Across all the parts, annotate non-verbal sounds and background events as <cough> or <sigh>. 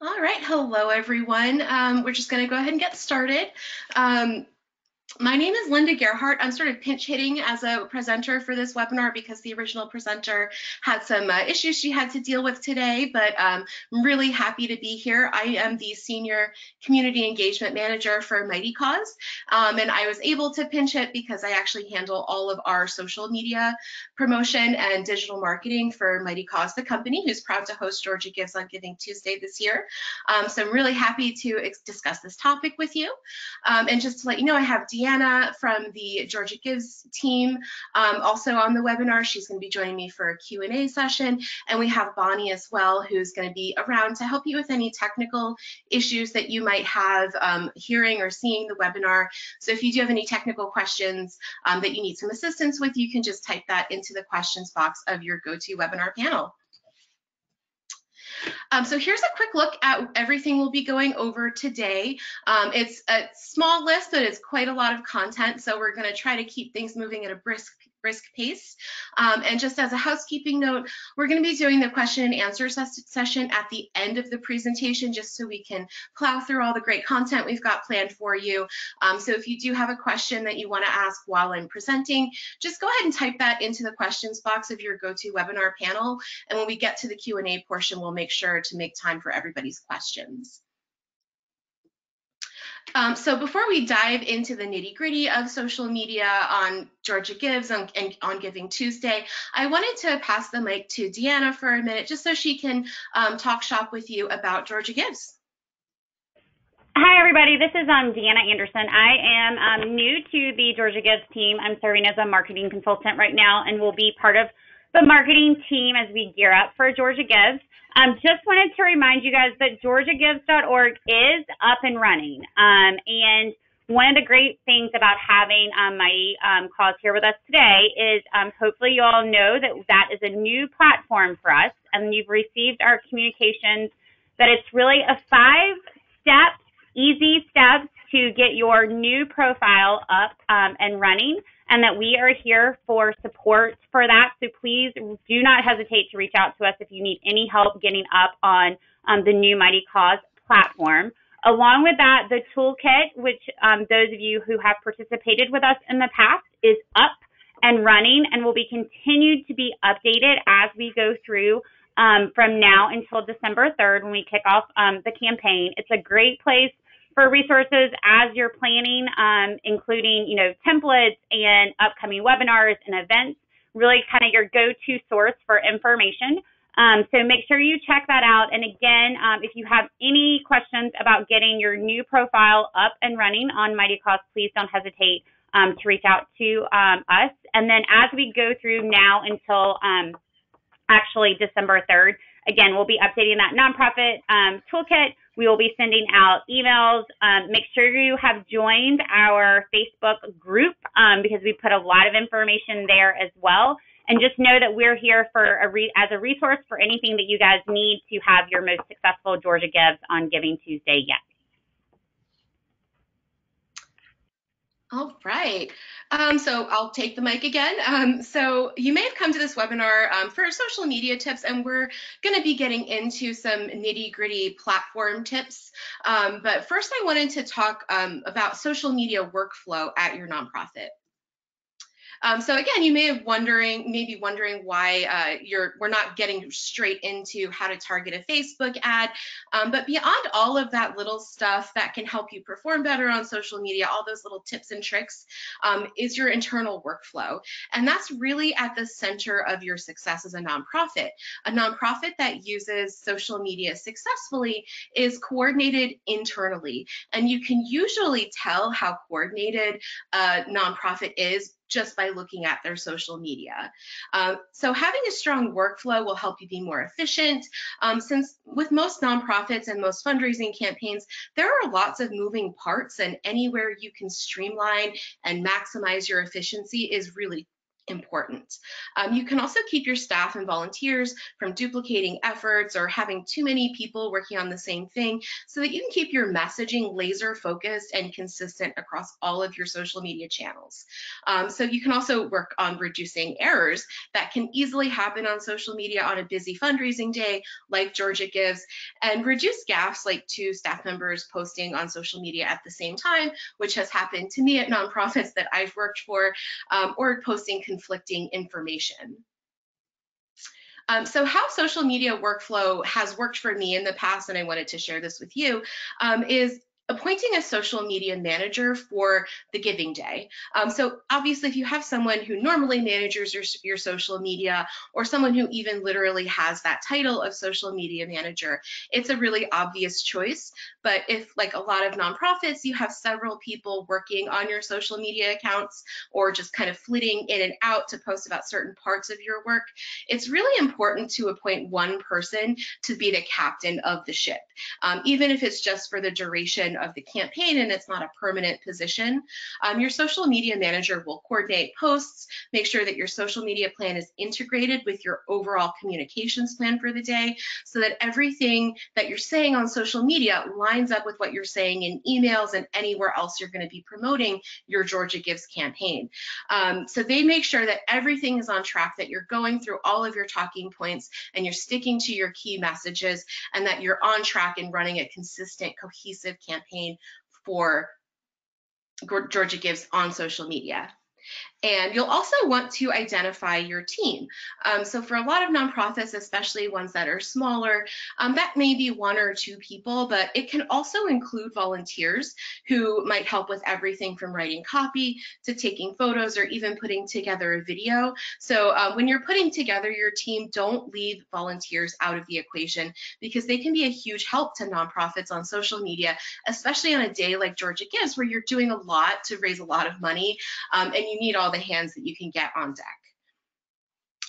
All right, hello everyone. Um, we're just going to go ahead and get started. Um, my name is Linda Gerhart. I'm sort of pinch hitting as a presenter for this webinar because the original presenter had some uh, issues she had to deal with today, but um, I'm really happy to be here. I am the Senior Community Engagement Manager for Mightycause, um, and I was able to pinch hit because I actually handle all of our social media promotion and digital marketing for Mightycause, the company who's proud to host Georgia Gives on Giving Tuesday this year. Um, so I'm really happy to discuss this topic with you. Um, and just to let you know, I have Deanna from the Georgia Gives team um, also on the webinar. She's going to be joining me for a Q&A session. And we have Bonnie as well, who's going to be around to help you with any technical issues that you might have um, hearing or seeing the webinar. So if you do have any technical questions um, that you need some assistance with, you can just type that into the questions box of your GoToWebinar panel. Um, so here's a quick look at everything we'll be going over today. Um, it's a small list, but it's quite a lot of content. So we're going to try to keep things moving at a brisk brisk pace. Um, and just as a housekeeping note, we're going to be doing the question and answer ses session at the end of the presentation, just so we can plow through all the great content we've got planned for you. Um, so if you do have a question that you want to ask while I'm presenting, just go ahead and type that into the questions box of your GoToWebinar panel. And when we get to the Q&A portion, we'll make sure to make time for everybody's questions. Um, so before we dive into the nitty gritty of social media on Georgia Gives and, and, on Giving Tuesday, I wanted to pass the mic to Deanna for a minute just so she can um, talk shop with you about Georgia Gives. Hi, everybody. This is um, Deanna Anderson. I am um, new to the Georgia Gives team. I'm serving as a marketing consultant right now and will be part of the marketing team as we gear up for Georgia Gives. Um, just wanted to remind you guys that GeorgiaGives.org is up and running. Um, and one of the great things about having um, my um, here with us today is um, hopefully you all know that that is a new platform for us, and you've received our communications that it's really a five step, easy steps to get your new profile up um, and running and that we are here for support for that. So please do not hesitate to reach out to us if you need any help getting up on um, the new Mightycause platform. Along with that, the toolkit, which um, those of you who have participated with us in the past, is up and running and will be continued to be updated as we go through um, from now until December 3rd when we kick off um, the campaign. It's a great place for resources as you're planning, um, including, you know, templates and upcoming webinars and events, really kind of your go-to source for information. Um, so make sure you check that out. And again, um, if you have any questions about getting your new profile up and running on Mightycause, please don't hesitate um, to reach out to um, us. And then as we go through now until um, actually December 3rd, again, we'll be updating that nonprofit um, toolkit we will be sending out emails. Um, make sure you have joined our Facebook group um, because we put a lot of information there as well. And just know that we're here for a re- as a resource for anything that you guys need to have your most successful Georgia Gives on Giving Tuesday yet. All right. Um, so I'll take the mic again. Um, so you may have come to this webinar um, for social media tips, and we're going to be getting into some nitty gritty platform tips. Um, but first, I wanted to talk um, about social media workflow at your nonprofit. Um, so again, you may have wondering, maybe wondering why uh, you're we're not getting straight into how to target a Facebook ad. Um, but beyond all of that little stuff that can help you perform better on social media, all those little tips and tricks, um, is your internal workflow. And that's really at the center of your success as a nonprofit. A nonprofit that uses social media successfully is coordinated internally. And you can usually tell how coordinated a nonprofit is just by looking at their social media. Um, so having a strong workflow will help you be more efficient. Um, since with most nonprofits and most fundraising campaigns, there are lots of moving parts and anywhere you can streamline and maximize your efficiency is really important. Um, you can also keep your staff and volunteers from duplicating efforts or having too many people working on the same thing so that you can keep your messaging laser focused and consistent across all of your social media channels. Um, so you can also work on reducing errors that can easily happen on social media on a busy fundraising day like Georgia Gives and reduce gaffes like two staff members posting on social media at the same time, which has happened to me at nonprofits that I've worked for, um, or posting conflicting information. Um, so how social media workflow has worked for me in the past, and I wanted to share this with you, um, is appointing a social media manager for the giving day. Um, so obviously if you have someone who normally manages your, your social media or someone who even literally has that title of social media manager, it's a really obvious choice. But if like a lot of nonprofits, you have several people working on your social media accounts or just kind of flitting in and out to post about certain parts of your work, it's really important to appoint one person to be the captain of the ship, um, even if it's just for the duration of the campaign and it's not a permanent position. Um, your social media manager will coordinate posts, make sure that your social media plan is integrated with your overall communications plan for the day so that everything that you're saying on social media lines up with what you're saying in emails and anywhere else you're going to be promoting your Georgia Gives campaign. Um, so they make sure that everything is on track, that you're going through all of your talking points and you're sticking to your key messages and that you're on track and running a consistent, cohesive campaign for Georgia Gives on social media. And you'll also want to identify your team. Um, so for a lot of nonprofits, especially ones that are smaller, um, that may be one or two people, but it can also include volunteers who might help with everything from writing copy to taking photos or even putting together a video. So uh, when you're putting together your team, don't leave volunteers out of the equation because they can be a huge help to nonprofits on social media, especially on a day like Georgia Gives where you're doing a lot to raise a lot of money um, and you need all all the hands that you can get on deck.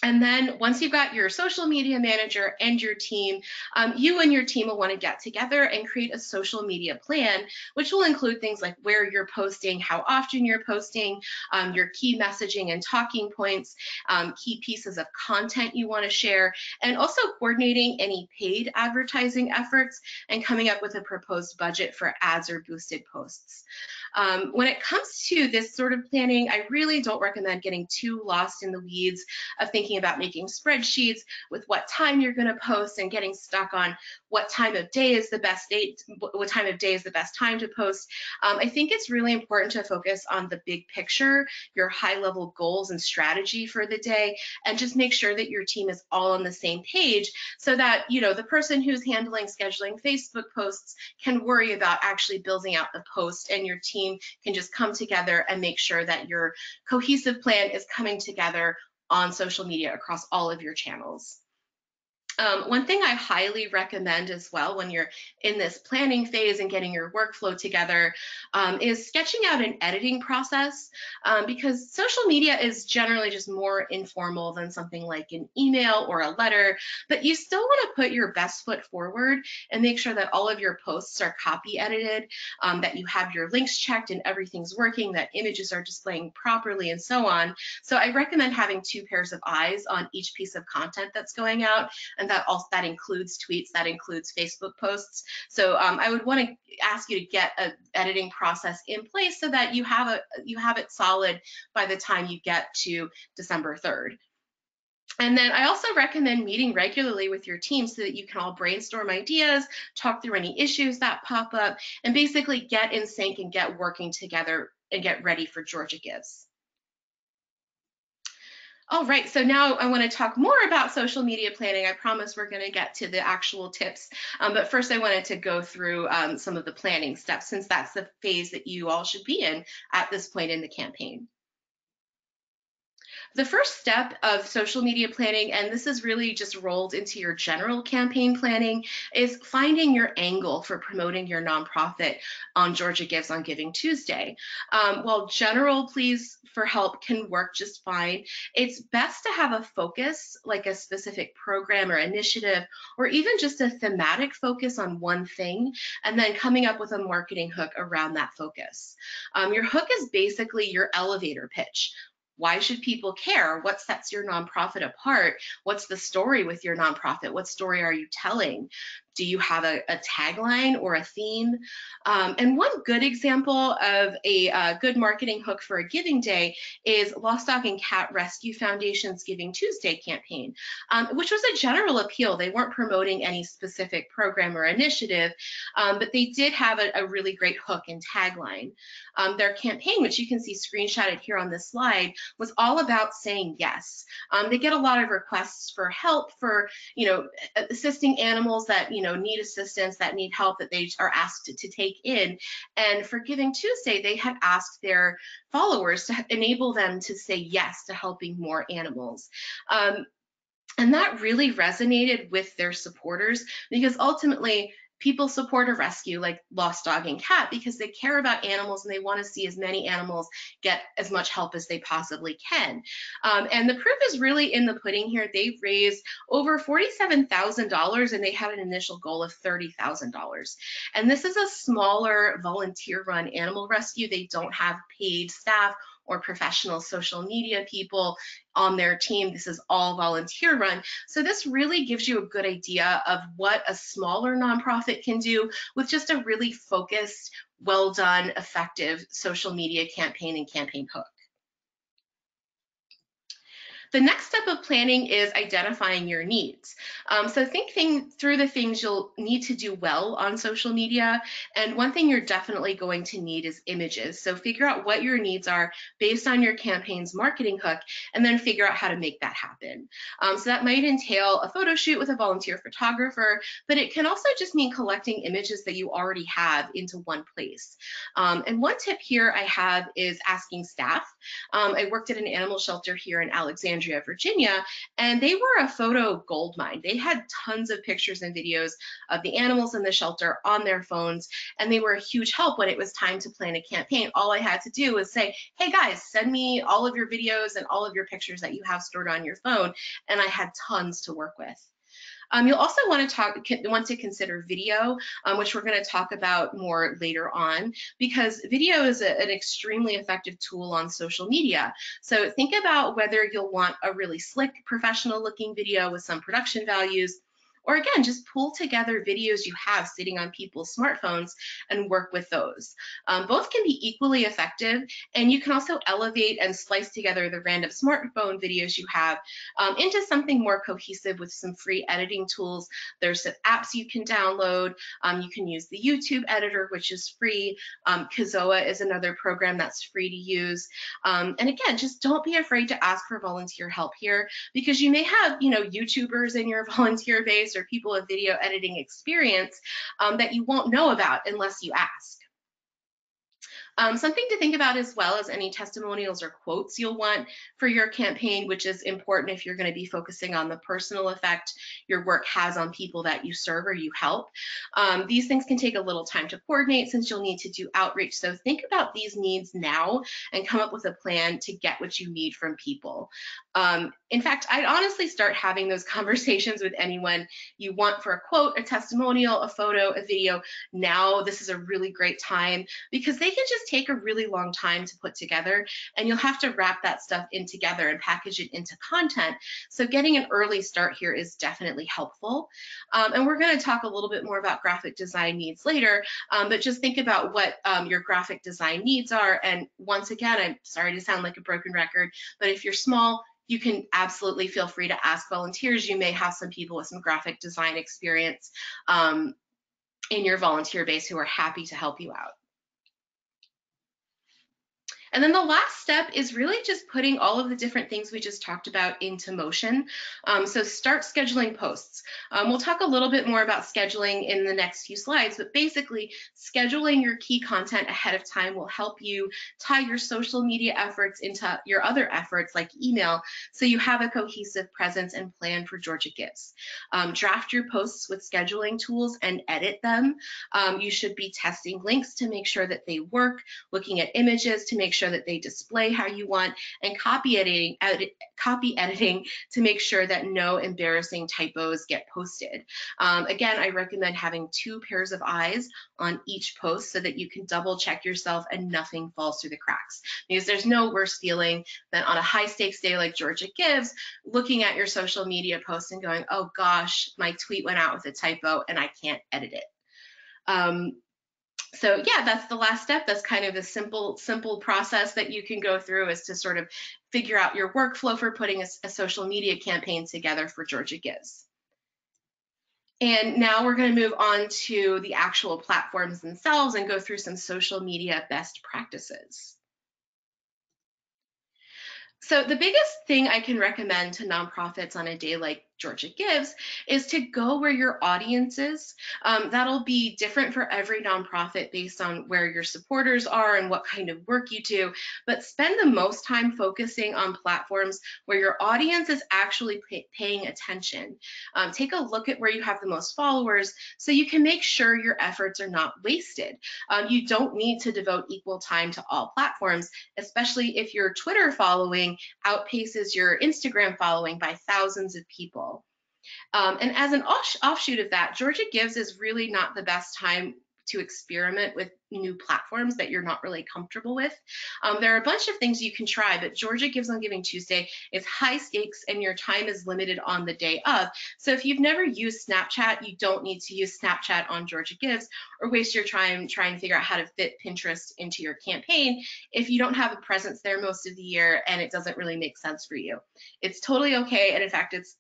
And then once you've got your social media manager and your team, um, you and your team will want to get together and create a social media plan, which will include things like where you're posting, how often you're posting, um, your key messaging and talking points, um, key pieces of content you want to share, and also coordinating any paid advertising efforts and coming up with a proposed budget for ads or boosted posts. Um, when it comes to this sort of planning, I really don't recommend getting too lost in the weeds of thinking about making spreadsheets with what time you're going to post and getting stuck on what time of day is the best date, what time of day is the best time to post. Um, I think it's really important to focus on the big picture, your high level goals and strategy for the day, and just make sure that your team is all on the same page so that, you know, the person who's handling scheduling Facebook posts can worry about actually building out the post and your team can just come together and make sure that your cohesive plan is coming together on social media across all of your channels. Um, one thing I highly recommend as well when you're in this planning phase and getting your workflow together um, is sketching out an editing process um, because social media is generally just more informal than something like an email or a letter, but you still want to put your best foot forward and make sure that all of your posts are copy edited, um, that you have your links checked and everything's working, that images are displaying properly and so on. So I recommend having two pairs of eyes on each piece of content that's going out and that also that includes tweets, that includes Facebook posts. So um, I would want to ask you to get an editing process in place so that you have a you have it solid by the time you get to December 3rd. And then I also recommend meeting regularly with your team so that you can all brainstorm ideas, talk through any issues that pop up, and basically get in sync and get working together and get ready for Georgia Gives. All right, so now I want to talk more about social media planning. I promise we're going to get to the actual tips, um, but first I wanted to go through um, some of the planning steps since that's the phase that you all should be in at this point in the campaign. The first step of social media planning, and this is really just rolled into your general campaign planning, is finding your angle for promoting your nonprofit on Georgia Gives on Giving Tuesday. Um, while general pleas for help can work just fine, it's best to have a focus, like a specific program or initiative, or even just a thematic focus on one thing, and then coming up with a marketing hook around that focus. Um, your hook is basically your elevator pitch Why should people care? What sets your nonprofit apart? What's the story with your nonprofit? What story are you telling? Do you have a, a tagline or a theme? Um, and one good example of a uh, good marketing hook for a giving day is Lost Dog and Cat Rescue Foundation's Giving Tuesday campaign, um, which was a general appeal. They weren't promoting any specific program or initiative, um, but they did have a, a, really great hook and tagline. Um, their campaign, which you can see screenshotted here on this slide, was all about saying yes. Um, they get a lot of requests for help for, you know, assisting animals that, you know, need assistance, that need help, that they are asked to, to take in. And for Giving Tuesday, they had asked their followers to enable them to say yes to helping more animals. Um, and that really resonated with their supporters because ultimately people support a rescue like Lost Dog and Cat because they care about animals and they want to see as many animals get as much help as they possibly can. Um, and the proof is really in the pudding here. They've raised over $47,000 and they had an initial goal of $30,000. And this is a smaller volunteer run animal rescue. They don't have paid staff or professional social media people on their team. This is all volunteer run. So this really gives you a good idea of what a smaller nonprofit can do with just a really focused, well done, effective social media campaign and campaign hook. The next step of planning is identifying your needs. Um, so think thing, through the things you'll need to do well on social media. And one thing you're definitely going to need is images. So figure out what your needs are based on your campaign's marketing hook, and then figure out how to make that happen. Um, so that might entail a photo shoot with a volunteer photographer, but it can also just mean collecting images that you already have into one place. Um, and one tip here I have is asking staff. Um, I worked at an animal shelter here in Alexandria Alexandria, Virginia, and they were a photo gold mine. They had tons of pictures and videos of the animals in the shelter on their phones, and they were a huge help when it was time to plan a campaign. All I had to do was say, hey guys, send me all of your videos and all of your pictures that you have stored on your phone, and I had tons to work with. Um, you'll also want to talk want to consider video, um, which we're going to talk about more later on, because video is a, an extremely effective tool on social media. So think about whether you'll want a really slick, professional looking video with some production values, or again, just pull together videos you have sitting on people's smartphones and work with those. Um, both can be equally effective, and you can also elevate and splice together the random smartphone videos you have um, into something more cohesive with some free editing tools. There's some apps you can download. Um, you can use the YouTube editor, which is free. Um, Kizoa is another program that's free to use. Um, and again, just don't be afraid to ask for volunteer help here because you may have, you know, YouTubers in your <laughs> volunteer base or people with video editing experience um, that you won't know about unless you ask. Um, something to think about as well as any testimonials or quotes you'll want for your campaign, which is important if you're going to be focusing on the personal effect your work has on people that you serve or you help. Um, these things can take a little time to coordinate since you'll need to do outreach. So think about these needs now and come up with a plan to get what you need from people. Um, in fact, I'd honestly start having those <laughs> conversations with anyone you want for a quote, a testimonial, a photo, a video. Now, this is a really great time because they can just take a really long time to put together and you'll have to wrap that stuff in together and package it into content. So getting an early start here is definitely helpful. Um, and we're going to talk a little bit more about graphic design needs later, um, but just think about what um, your graphic design needs are. And once again, I'm sorry to sound like a broken record, but if you're small, you can absolutely feel free to ask volunteers. You may have some people with some graphic design experience um, in your volunteer base who are happy to help you out. And then the last step is really just putting all of the different things we just talked about into motion. Um, so start scheduling posts. Um, we'll talk a little bit more about scheduling in the next few slides, but basically scheduling your key content ahead of time will help you tie your social media efforts into your other efforts like email so you have a cohesive presence and plan for Georgia Gives. Um, draft your posts with scheduling tools and edit them. Um, you should be testing links to make sure that they work, looking at images to make sure that they display how you want, and copy editing, edit, copy editing to make sure that no embarrassing typos get posted. Um, again, I recommend having two pairs of eyes on each post so that you can double check yourself and nothing falls through the cracks. Because there's no worse feeling than on a high stakes day like Georgia gives, looking at your social media posts and going, oh gosh, my tweet went out with a typo and I can't edit it. Um, so yeah, that's the last step. That's kind of a simple, simple process that you can go through is to sort of figure out your workflow for putting a, a social media campaign together for Georgia Gives. And now we're going to move on to the actual platforms themselves and go through some social media best practices. So the biggest thing I can recommend to nonprofits on a day like Georgia Gives is to go where your audience is. Um, that'll be different for every nonprofit based on where your supporters are and what kind of work you do, but spend the most time focusing on platforms where your audience is actually pay paying attention. Um, take a look at where you have the most followers so you can make sure your efforts are not wasted. Um, you don't need to devote equal time to all platforms, especially if your Twitter following outpaces your Instagram following by thousands of people. Um, and as an off offshoot of that, Georgia Gives is really not the best time to experiment with new platforms that you're not really comfortable with. Um, there are a bunch of things you can try, but Georgia Gives on Giving Tuesday is high stakes and your time is limited on the day of. So if you've never used Snapchat, you don't need to use Snapchat on Georgia Gives or waste your time trying to figure out how to fit Pinterest into your campaign if you don't have a presence there most of the year and it doesn't really make sense for you. It's totally okay. And in fact, it's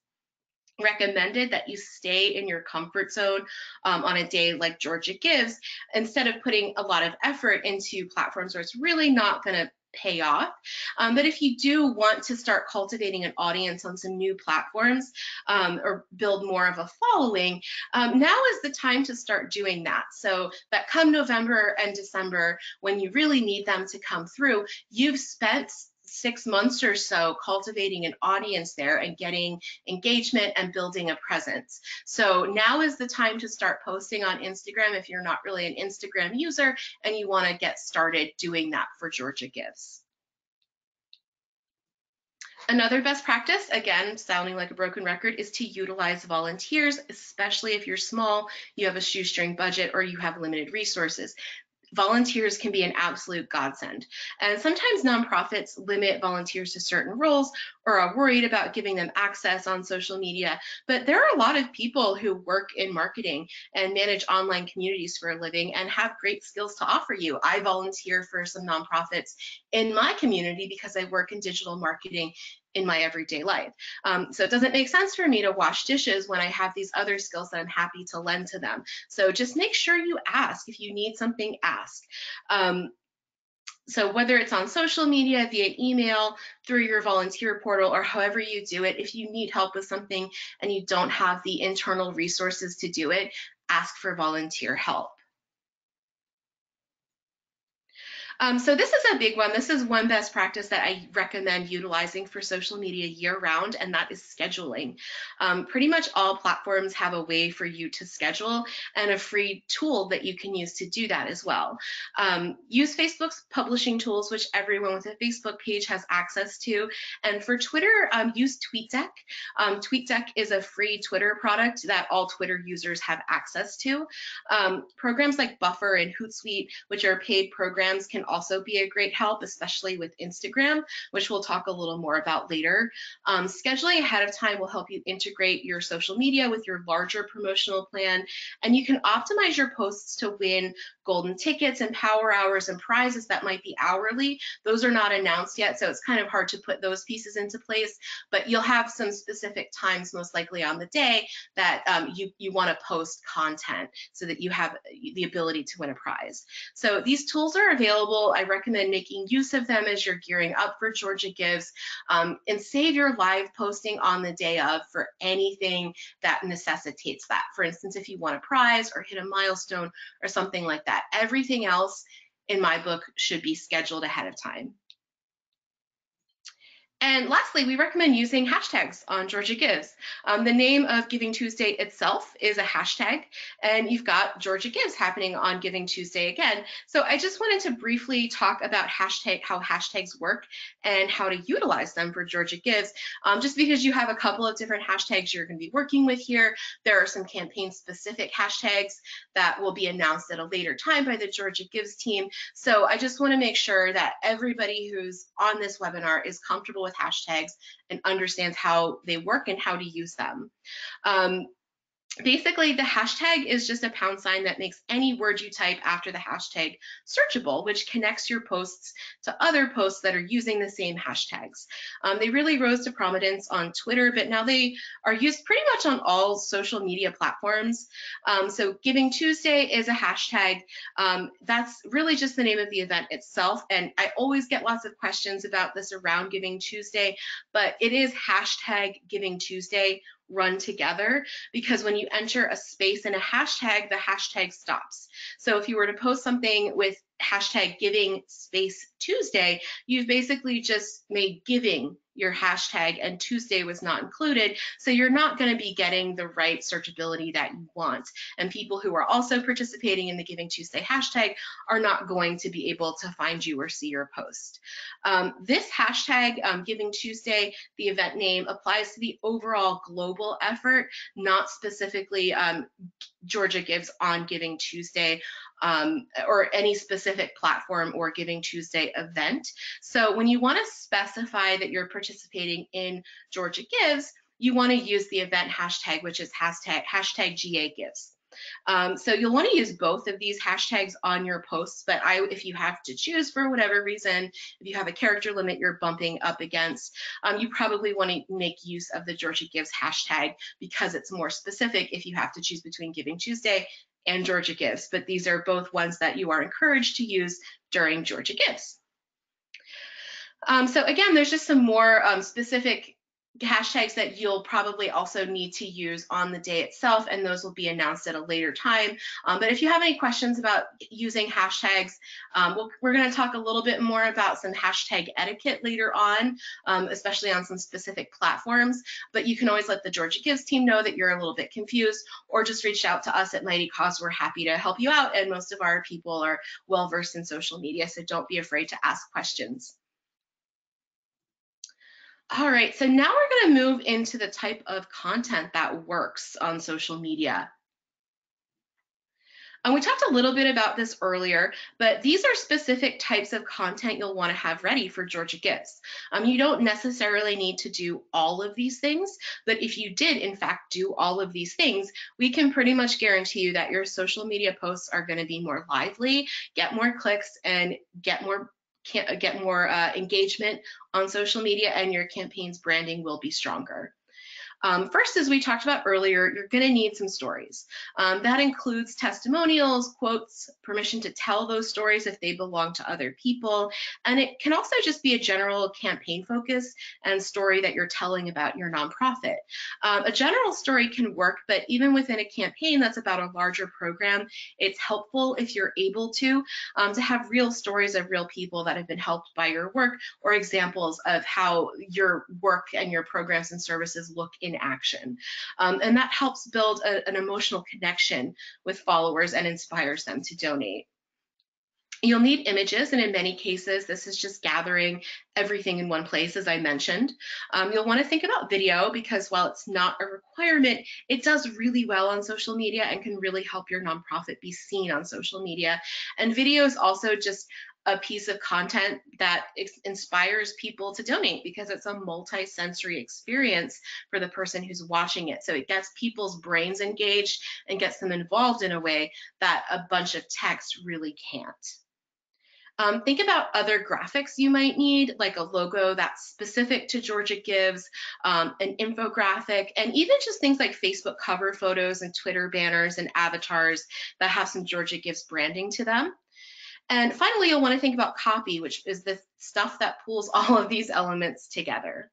recommended that you stay in your comfort zone um, on a day like Georgia Gives instead of putting a lot of effort into platforms where it's really not going to pay off. Um, but if you do want to start cultivating an audience on some new platforms um, or build more of a following, um, now is the time to start doing that. So that come November and December, when you really need them to come through, you've spent six months or so cultivating an audience there and getting engagement and building a presence. So now is the time to start posting on Instagram if you're not really an Instagram user and you want to get started doing that for Georgia Gives. Another best practice, again, sounding like a broken record, is to utilize volunteers, especially if you're small, you have a shoestring budget, or you have limited resources volunteers can be an absolute godsend. And sometimes nonprofits limit volunteers to certain roles or are worried about giving them access on social media. But there are a lot of people who work in marketing and manage online communities for a living and have great skills to offer you. I volunteer for some nonprofits in my community because I work in digital marketing in my everyday life. Um, so it doesn't make sense for me to wash dishes when I have these other skills that I'm happy to lend to them. So just make sure you ask. If you need something, ask. Um, so whether it's on social media, via email, through your volunteer portal, or however you do it, if you need help with something and you don't have the internal resources to do it, ask for volunteer help. Um, so this is a big one. This is one best practice that I recommend utilizing for social media year round, and that is scheduling. Um, pretty much all platforms have a way for you to schedule and a free tool that you can use to do that as well. Um, use Facebook's publishing tools, which everyone with a Facebook page has access to. And for Twitter, um, use TweetDeck. Um, TweetDeck is a free Twitter product that all Twitter users have access to. Um, programs like Buffer and Hootsuite, which are paid programs, can also be a great help, especially with Instagram, which we'll talk a little more about later. Um, scheduling ahead of time will help you integrate your social media with your larger promotional plan, and you can optimize your posts to win golden tickets and power hours and prizes that might be hourly. Those are not announced yet, so it's kind of hard to put those pieces into place, but you'll have some specific times most likely on the day that um, you, you want to post content so that you have the ability to win a prize. So these tools are available I recommend making use of them as you're gearing up for Georgia Gives um, and save your live posting on the day of for anything that necessitates that. For instance, if you want a prize or hit a milestone or something like that, everything else in my book should be scheduled ahead of time. And lastly, we recommend using hashtags on Georgia Gives. Um, the name of Giving Tuesday itself is a hashtag, and you've got Georgia Gives happening on Giving Tuesday again. So I just wanted to briefly talk about hashtag how hashtags work and how to utilize them for Georgia Gives. Um, just because you have a couple of different hashtags you're going to be working with here, there are some campaign-specific hashtags that will be announced at a later time by the Georgia Gives team. So I just want to make sure that everybody who's on this webinar is comfortable with hashtags and understands how they work and how to use them. Um, Basically, the hashtag is just a pound sign that makes any word you type after the hashtag searchable, which connects your posts to other posts that are using the same hashtags. Um, they really rose to prominence on Twitter, but now they are used pretty much on all social media platforms. Um, so Giving Tuesday is a hashtag. Um, that's really just the name of the event itself. And I always get lots of questions about this around Giving Tuesday, but it is hashtag Giving Tuesday run together because when you enter a space in a hashtag, the hashtag stops. So if you were to post something with hashtag giving space Tuesday, you've basically just made giving your hashtag and Tuesday was not included. So you're not going to be getting the right searchability that you want. And people who are also participating in the Giving Tuesday hashtag are not going to be able to find you or see your post. Um, this hashtag, um, Giving Tuesday, the event name, applies to the overall global effort, not specifically um, Georgia Gives on Giving Tuesday um, or any specific platform or Giving Tuesday event. So when you want to specify that you're participating in Georgia Gives, you want to use the event hashtag, which is hashtag, hashtag GA Gives. Um, so you'll want to use both of these hashtags on your posts, but I, if you have to choose for whatever reason, if you have a character limit you're bumping up against, um, you probably want to make use of the Georgia Gives hashtag because it's more specific if you have to choose between Giving Tuesday and Georgia Gives, but these are both ones that you are encouraged to use during Georgia Gives. Um, so again, there's just some more um, specific hashtags that you'll probably also need to use on the day itself, and those will be announced at a later time. Um, but if you have any questions about using hashtags, um, we we are going to talk a little bit more about some hashtag etiquette later on, um, especially on some specific platforms. But you can always let the Georgia Gives team know that you're a little bit confused, or just reach out to us at Mightycause. We're happy to help you out, and most of our people are well versed in social media, so don't be afraid to ask questions. All right, so now we're going to move into the type of content that works on social media. And we talked a little bit about this earlier, but these are specific types of content you'll want to have ready for Georgia Gives. Um, you don't necessarily need to do all of these things, but if you did, in fact, do all of these things, we can pretty much guarantee you that your social media posts are going to be more lively, get more clicks, and get more get more uh, engagement on social media and your campaign's branding will be stronger. Um, first, as we talked about earlier, you're going to need some stories. Um, that includes testimonials, quotes, permission to tell those stories if they belong to other people, and it can also just be a general campaign focus and story that you're telling about your nonprofit. Um, a general story can work, but even within a campaign that's about a larger program, it's helpful if you're able to, um, to have real stories of real people that have been helped by your work or examples of how your work and your programs and services look in action. Um, and that helps build a, an emotional connection with followers and inspires them to donate. You'll need images, and in many cases, this is just gathering everything in one place, as I mentioned. Um, you'll want to think about video because while it's not a requirement, it does really well on social media and can really help your nonprofit be seen on social media. And video is also just a piece of content that inspires people to donate because it's a multi-sensory experience for the person who's watching it. So it gets people's brains engaged and gets them involved in a way that a bunch of text really can't. Um, think about other graphics you might need, like a logo that's specific to Georgia Gives, um, an infographic, and even just things like Facebook cover photos and Twitter banners and avatars that have some Georgia Gives branding to them. And finally, you'll want to think about copy, which is the stuff that pulls <laughs> all of these elements together.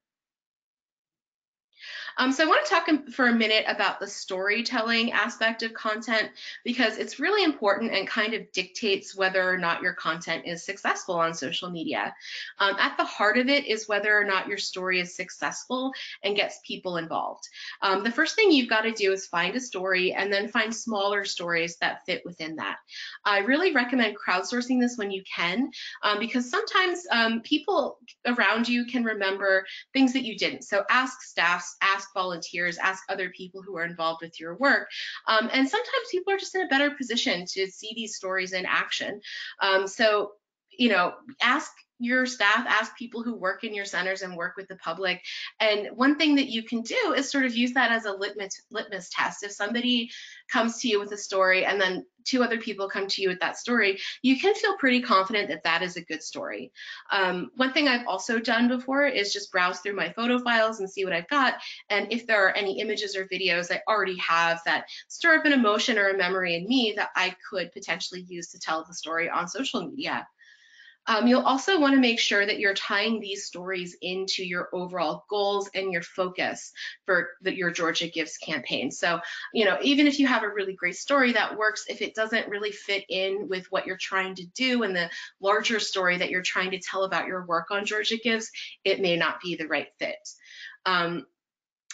Um, so I want to talk for a minute about the storytelling aspect of content because it's really important and kind of dictates whether or not your content is successful on social media. Um, at the heart of it is whether or not your story is successful and gets people involved. Um, the first thing you've got to do is find a story and then find smaller stories that fit within that. I really recommend crowdsourcing this when you can um, because sometimes um, people around you can remember things that you didn't. So ask staffs, ask volunteers, ask other people who are involved with your work. Um, and sometimes people are just in a better position to see these stories in action. Um, so, you know, ask your staff, ask people who work in your centers and work with the public. And one thing that you can do is sort of use that as a litmus, litmus test. If somebody comes to you with a story and then two other people come to you with that story, you can feel pretty confident that that is a good story. Um, one thing I've also done before is just browse through my photo files and see what I've got. And if there are any images or videos I already have that stir up an emotion or a memory in me that I could potentially use to tell the story on social media. Um, you'll also want to make sure that you're tying these stories into your overall goals and your focus for the, your Georgia Gives campaign. So, you know, even if you have a really great story that works, if it doesn't really fit in with what you're trying to do and the larger story that you're trying to tell about your work on Georgia Gives, it may not be the right fit. Um,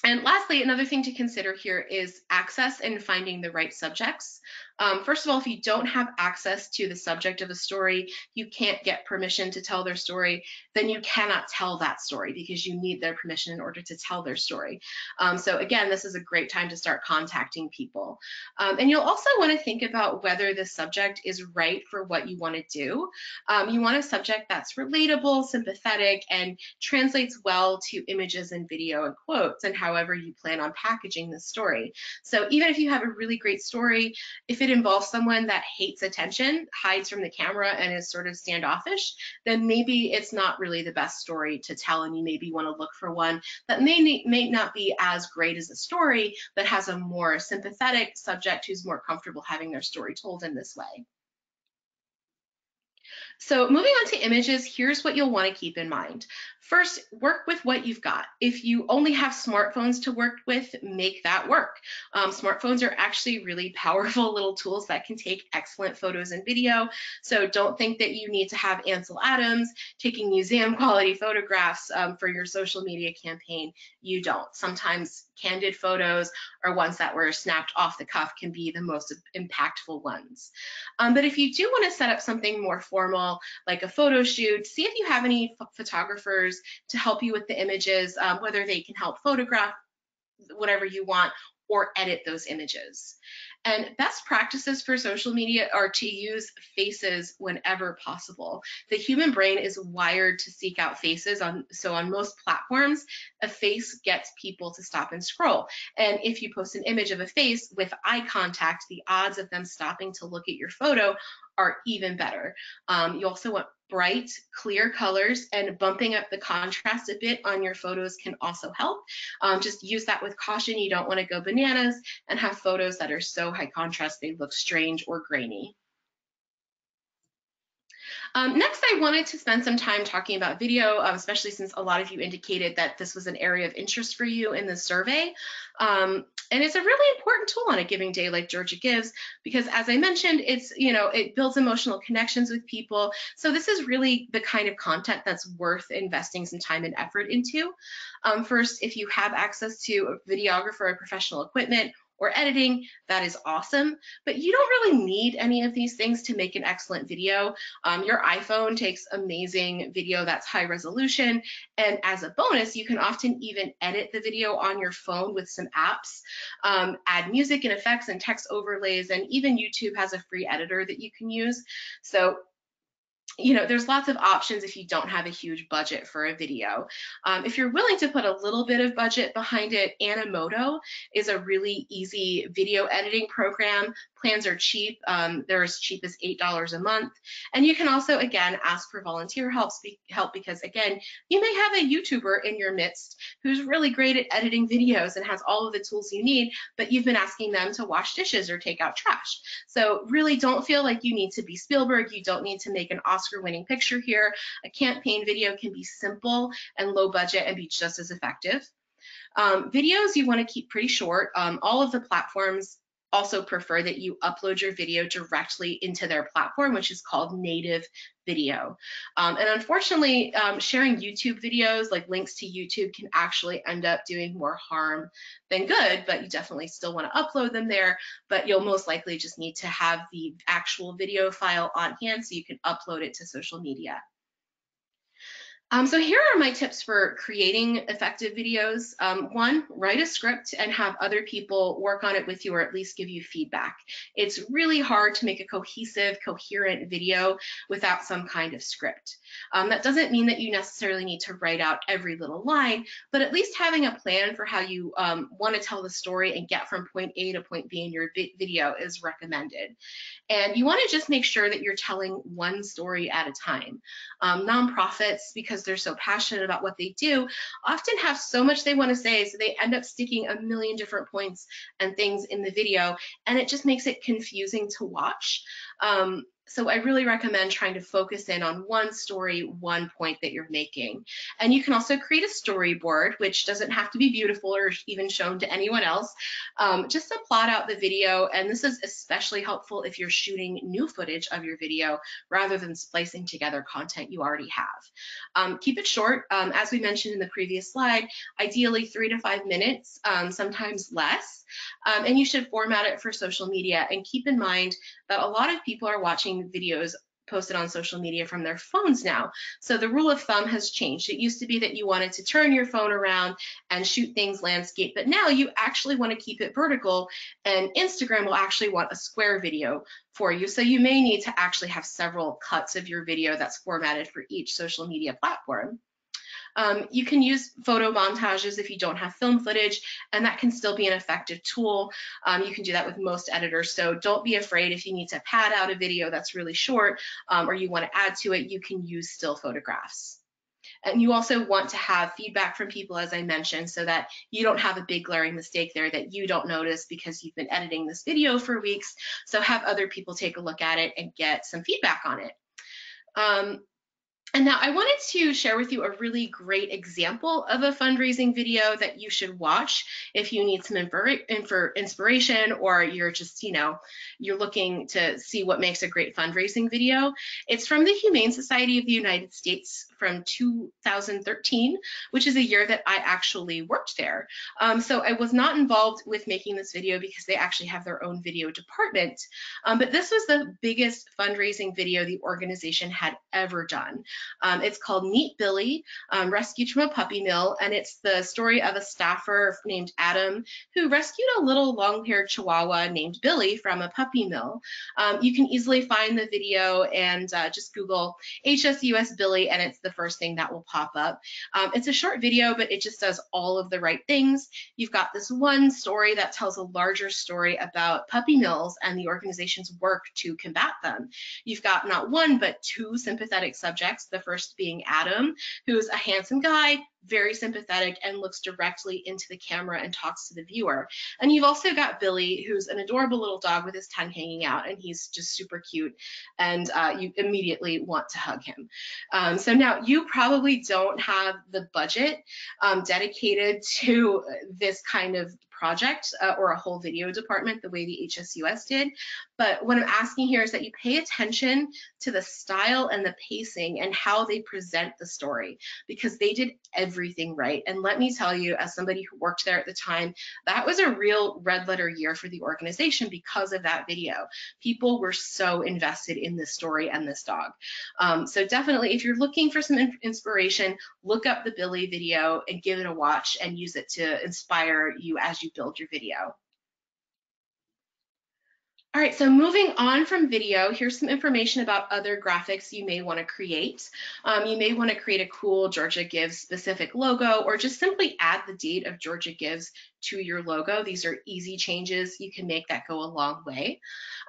and lastly, another thing to consider here is access and finding the right subjects. Um, first of all, if you don't have access to the subject of a story, you can't get permission to tell their story, then you cannot tell that story because you need their permission in order to tell their story. Um, so again, this is a great time to start contacting people. Um, and you'll also want to think about whether the subject is right for what you want to do. Um, you want a subject that's relatable, sympathetic, and translates well to images and video and quotes and however you plan on packaging the story. So even if you have a really great story, if it involves someone that hates attention, hides from the camera, and is sort of standoffish, then maybe it's not really the best story to tell, and you maybe want to look for one that may, may not be as great as a story, but has a more sympathetic subject who's more comfortable having their story told in this way. So moving on to images, here's what you'll want to keep in mind. First, work with what you've got. If you only have smartphones to work with, make that work. Um, smartphones are actually really <laughs> powerful little tools that can take excellent photos and video. So don't think that you need to have Ansel Adams taking museum <laughs> quality photographs um, for your social media campaign. You don't. Sometimes candid photos or ones that were snapped off the cuff can be the most impactful ones. Um, but if you do want to set up something more formal, like a photo shoot, see if you have any photographers to help you with the images, um, whether they can help photograph whatever you want or edit those images. And best practices for social media are to use faces whenever possible. The human brain is wired to seek out faces on so on most platforms, a face gets people to stop and scroll. And if you post an image of a face with eye contact, the odds of them stopping to look at your photo are even better. Um, you also want bright, clear colors and bumping up the contrast a bit on your photos can also help. Um, just use that with caution. You don't want to go bananas and have photos that are so high contrast they look strange or grainy. Um, next, I wanted to spend some time talking about video, um, especially since a lot of you indicated that this was an area of interest for you in the survey. Um, and it's a really important tool on a giving day like Georgia Gives, because as I mentioned, it's, you know, it builds emotional connections with people. So this is really the kind of content that's worth investing some time and effort into. Um, first, if you have access to a videographer or professional equipment, or editing, that is awesome. But you don't really need any of these things to make an excellent video. Um, your iPhone takes amazing video that's high resolution. And as a bonus, you can often even edit the video on your phone with some apps, um, add music and effects and text overlays, and even YouTube has a free editor that you can use. So you know, there's lots of options if you don't have a huge budget for a video. Um, if you're willing to put a little bit of budget behind it, Animoto is a really easy video editing program Plans are cheap. Um, they're as cheap as $8 a month. And you can also, again, ask for volunteer help, help because, again, you may have a YouTuber in your midst who's really great at editing videos and has all of the tools you need, but you've been asking them to wash dishes or take out trash. So really don't feel like you need to be Spielberg. You don't need to make an Oscar winning picture here. A campaign video can be simple and low budget and be just as effective. Um, videos you want to keep pretty short. Um, all of the platforms also prefer that you upload your video directly into their platform, which is called native video. Um, and unfortunately, um, sharing YouTube videos, like links to YouTube, can actually end up doing more harm than good, but you definitely still want to upload them there, but you'll most likely just need to have the actual video file on hand so you can upload it to social media. Um, so here are my tips for creating effective videos. Um, one, write a script and have other people work on it with you or at least give you feedback. It's really hard to make a cohesive, coherent video without some kind of script. Um, that doesn't mean that you necessarily need to write out every little line, but at least having a plan for how you um, want to tell the story and get from point A to point B in your video is recommended. And you want to just make sure that you're telling one story at a time. Um, nonprofits, because they're so passionate about what they do, often have so much they want to say, so they end up sticking a million different points and things in the video, and it just makes it confusing to watch. Um, so I really recommend trying to focus in on one story, one point that you're making. And you can also create a storyboard, which doesn't have to be beautiful or even shown to anyone else, um, just to plot out the video. And this is especially helpful if you're shooting new footage of your video rather than splicing together content you already have. Um, keep it short. Um, as we mentioned in the previous slide, ideally three to five minutes, um, sometimes less. Um, and you should format it for social media and keep in mind that a lot of people are watching videos posted on social media from their phones now. So the rule of thumb has changed. It used to be that you wanted to turn your phone around and shoot things landscape, but now you actually want to keep it vertical and Instagram will actually want a square video for you. So you may need to actually have several cuts of your video that's formatted for each social media platform. Um, you can use photo montages if you don't have film footage, and that can still be an effective tool. Um, you can do that with most editors, so don't be afraid if you need to pad out a video that's really short um, or you want to add to it, you can use still photographs. And you also want to have feedback from people, as I mentioned, so that you don't have a big glaring mistake there that you don't notice because you've been editing this video for weeks. So have other people take a look at it and get some feedback on it. Um, and now I wanted to share with you a really great example of a fundraising video that you should watch if you need some for inspiration or you're just, you know, you're looking to see what makes a great fundraising video. It's from the Humane Society of the United States from 2013, which is a year that I actually worked there. Um, so I was not involved with making this video because they actually have their own video department. Um, but this was the biggest fundraising video the organization had ever done. Um, it's called Meet Billy, um, Rescued from a Puppy Mill, and it's the story of a staffer named Adam who rescued a little long-haired Chihuahua named Billy from a puppy mill. Um, you can easily find the video and uh, just Google HSUS Billy, and it's the first thing that will pop up. Um, it's a short video, but it just does all of the right things. You've got this one story that tells a larger story about puppy mills and the organization's work to combat them. You've got not one, but two sympathetic subjects the first being Adam, who's a handsome guy, very sympathetic, and looks directly into the camera and talks to the viewer. And you've also got Billy, who's an adorable little dog with his tongue hanging out, and he's just super cute, and uh, you immediately want to hug him. Um, so now you probably don't have the budget um, dedicated to this kind of project uh, or a whole video department the way the HSUS did. But what I'm asking here is that you pay attention to the style and the pacing and how they present the story because they did everything right. And let me tell you, as somebody who worked there at the time, that was a real red letter year for the organization because of that video. People were so invested in this story and this dog. Um, so definitely, if you're looking for some inspiration, look up the Billy video and give it a watch and use it to inspire you as you build your video. All right, so moving on from video, here's some information about other graphics you may want to create. Um, you may want to create a cool Georgia Gives specific logo or just simply add the date of Georgia Gives to your logo. These are easy changes you can make that go a long way.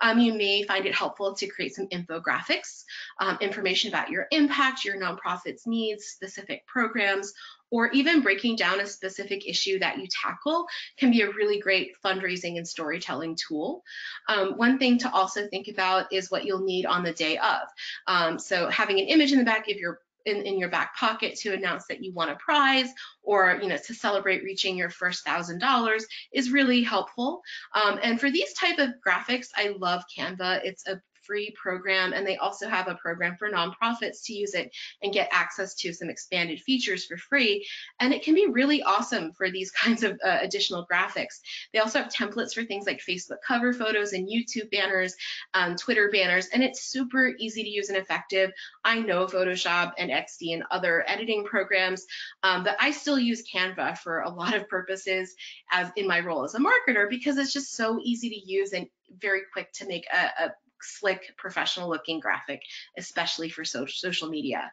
Um, you may find it helpful to create some infographics, um, information about your impact, your nonprofit's needs, specific programs, or even breaking down a specific issue that you tackle can be a really great fundraising and storytelling tool. Um, one thing to also think about is what you'll need on the day of. Um, so having an image in the back of your in, in your back pocket to announce that you won a prize or you know to celebrate reaching your first thousand dollars is really helpful. Um, and for these type of graphics, I love Canva. It's a free program and they also have a program for nonprofits to use it and get access to some expanded features for free. And it can be really awesome for these <laughs> kinds of uh, additional graphics. They also have templates for things like facebook cover photos and youtube banners um, twitter banners and it's super easy to use and effective. I know photoshop and xd and other editing programs um, but i still use canva for a lot of purposes as in my role as a marketer because it's just so easy to use and very quick to make a, a slick, professional looking graphic, especially for so social media.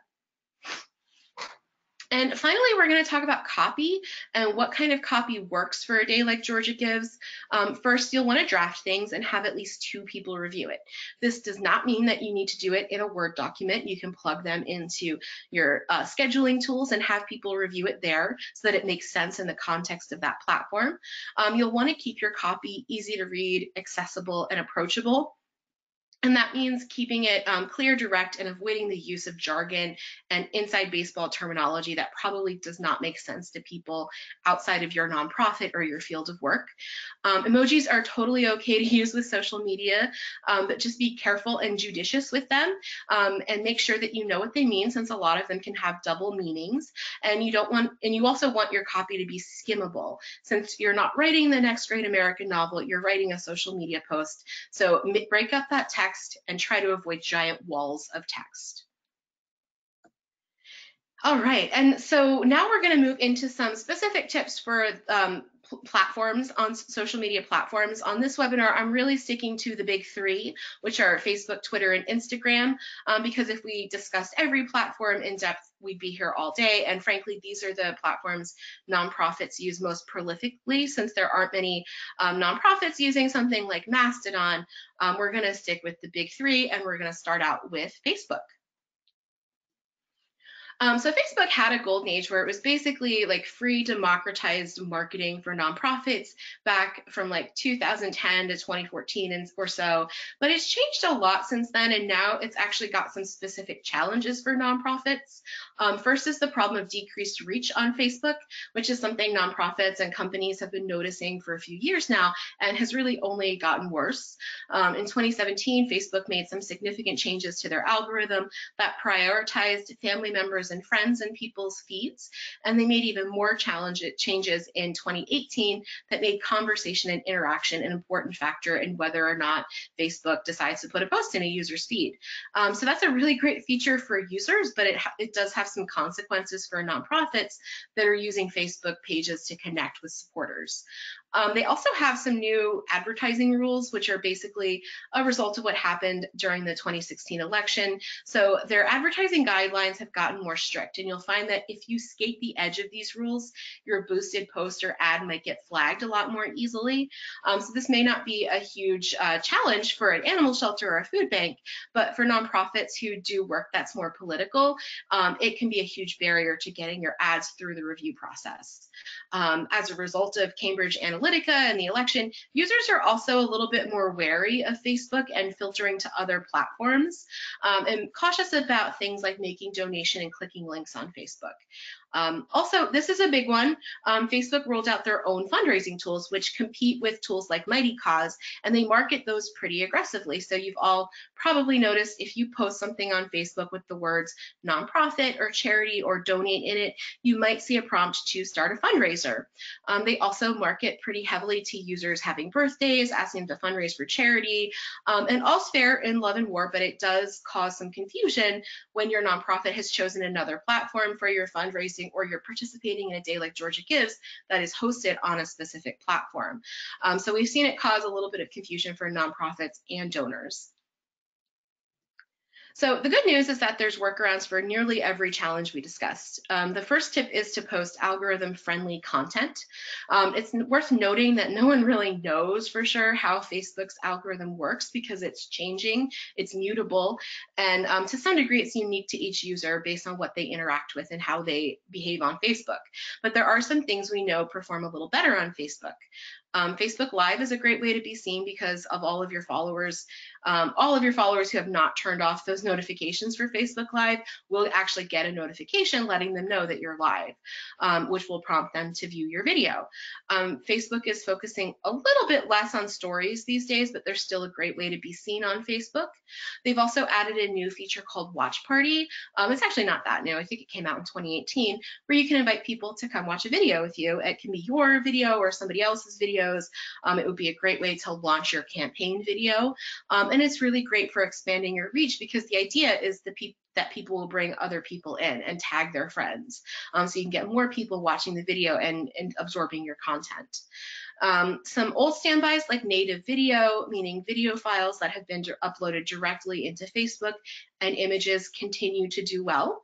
And finally, we're going to talk about copy and what kind of copy works for a day like Georgia Gives. Um, first, you'll want to draft things and have at least two people review it. This does not mean that you need to do it in a Word document. You can plug them into your uh, scheduling tools and have people review it there so that it makes sense in the context of that platform. Um, you'll want to keep your copy easy to read, accessible, and approachable. And that means keeping it um, clear, direct, and avoiding the use of jargon and inside baseball terminology that probably does not make sense to people outside of your nonprofit or your field of work. Um, emojis are totally okay to use with social media, um, but just be careful and judicious with them um, and make sure that you know what they mean since a lot of them can have double meanings. And you don't want, and you also want your copy to be skimmable since you're not writing the next great American novel, you're writing a social media post. So break up that text text and try to avoid giant walls of text. All right, and so now we're going to move into some specific tips for um, platforms on social media platforms. On this webinar, I'm really sticking to the big three, which are Facebook, Twitter, and Instagram, um, because if we discussed every platform in depth, we'd be here all day. And frankly, these are the platforms nonprofits use most prolifically. Since there aren't many um, nonprofits using something like Mastodon, um, we're going to stick with the big three, and we're going to start out with Facebook. Um, so Facebook had a golden age where it was basically like free democratized marketing for nonprofits back from like 2010 to 2014 and or so. But it's changed a lot since then, and now it's actually got some specific challenges for nonprofits. Um, first is the problem of decreased reach on Facebook, which is something nonprofits and companies have been noticing for a few years now and has really only gotten worse. Um, in 2017, Facebook made some significant changes to their algorithm that prioritized family members and friends in people's feeds. And they made even more changes in 2018 that made conversation and interaction an important factor in whether or not Facebook decides to put a post in a user's feed. Um, so that's a really great feature for users, but it, it does have some consequences for nonprofits that are using Facebook pages to connect with supporters. Um, they also have some new advertising rules, which are basically a result of what happened during the 2016 election. So their advertising guidelines have gotten more strict, and you'll find that if you skate the edge of these rules, your boosted post or ad might get flagged a lot more easily. Um, so this may not be a huge uh, challenge for an animal shelter or a food bank, but for nonprofits who do work that's more political, um, it can be a huge barrier to getting your ads through the review process. Um, as a result of Cambridge Analytica and the election, users are also a little bit more wary of Facebook and filtering to other platforms um, and cautious about things like making donation and clicking links on Facebook. Um, also, this is a big one. Um, Facebook rolled out their own fundraising tools, which compete with tools like Mightycause, and they market those pretty aggressively. So you've all probably noticed if you post something on Facebook with the words nonprofit or charity or donate in it, you might see a prompt to start a fundraiser. Um, they also market pretty heavily to users having birthdays, asking them to fundraise for charity, um, and all's fair in love and war, but it does cause some confusion when your nonprofit has chosen another platform for your fundraising or you're participating in a day like Georgia Gives that is hosted on a specific platform. Um, so we've seen it cause a little bit of confusion for nonprofits and donors. So the good news is that there's workarounds for nearly every challenge we discussed. Um, the first tip is to post algorithm-friendly content. Um, it's worth noting that no one really knows for sure how Facebook's algorithm works because it's changing, it's mutable, and um, to some degree it's unique to each user based on what they interact with and how they behave on Facebook. But there are some things we know perform a little better on Facebook. Um, Facebook Live is a great way to be seen because of all of your followers. Um, all of your followers who have not turned off those notifications for Facebook Live will actually get a notification letting them know that you're live, um, which will prompt them to view your video. Um, Facebook is focusing a little bit less on stories these days, but they're still a great way to be seen on Facebook. They've also added a new feature called Watch Party. Um, it's actually not that new. I think it came out in 2018, where you can invite people to come watch a video with you. It can be your video or somebody else's videos. Um, it would be a great way to launch your campaign video. Um, and it's really great for expanding your reach because the idea is the people that people will bring other people in and tag their friends. Um, so you can get more people watching the video and, and absorbing your content. Um, some old standbys like native video, meaning video files that have been uploaded directly into Facebook and images continue to do well.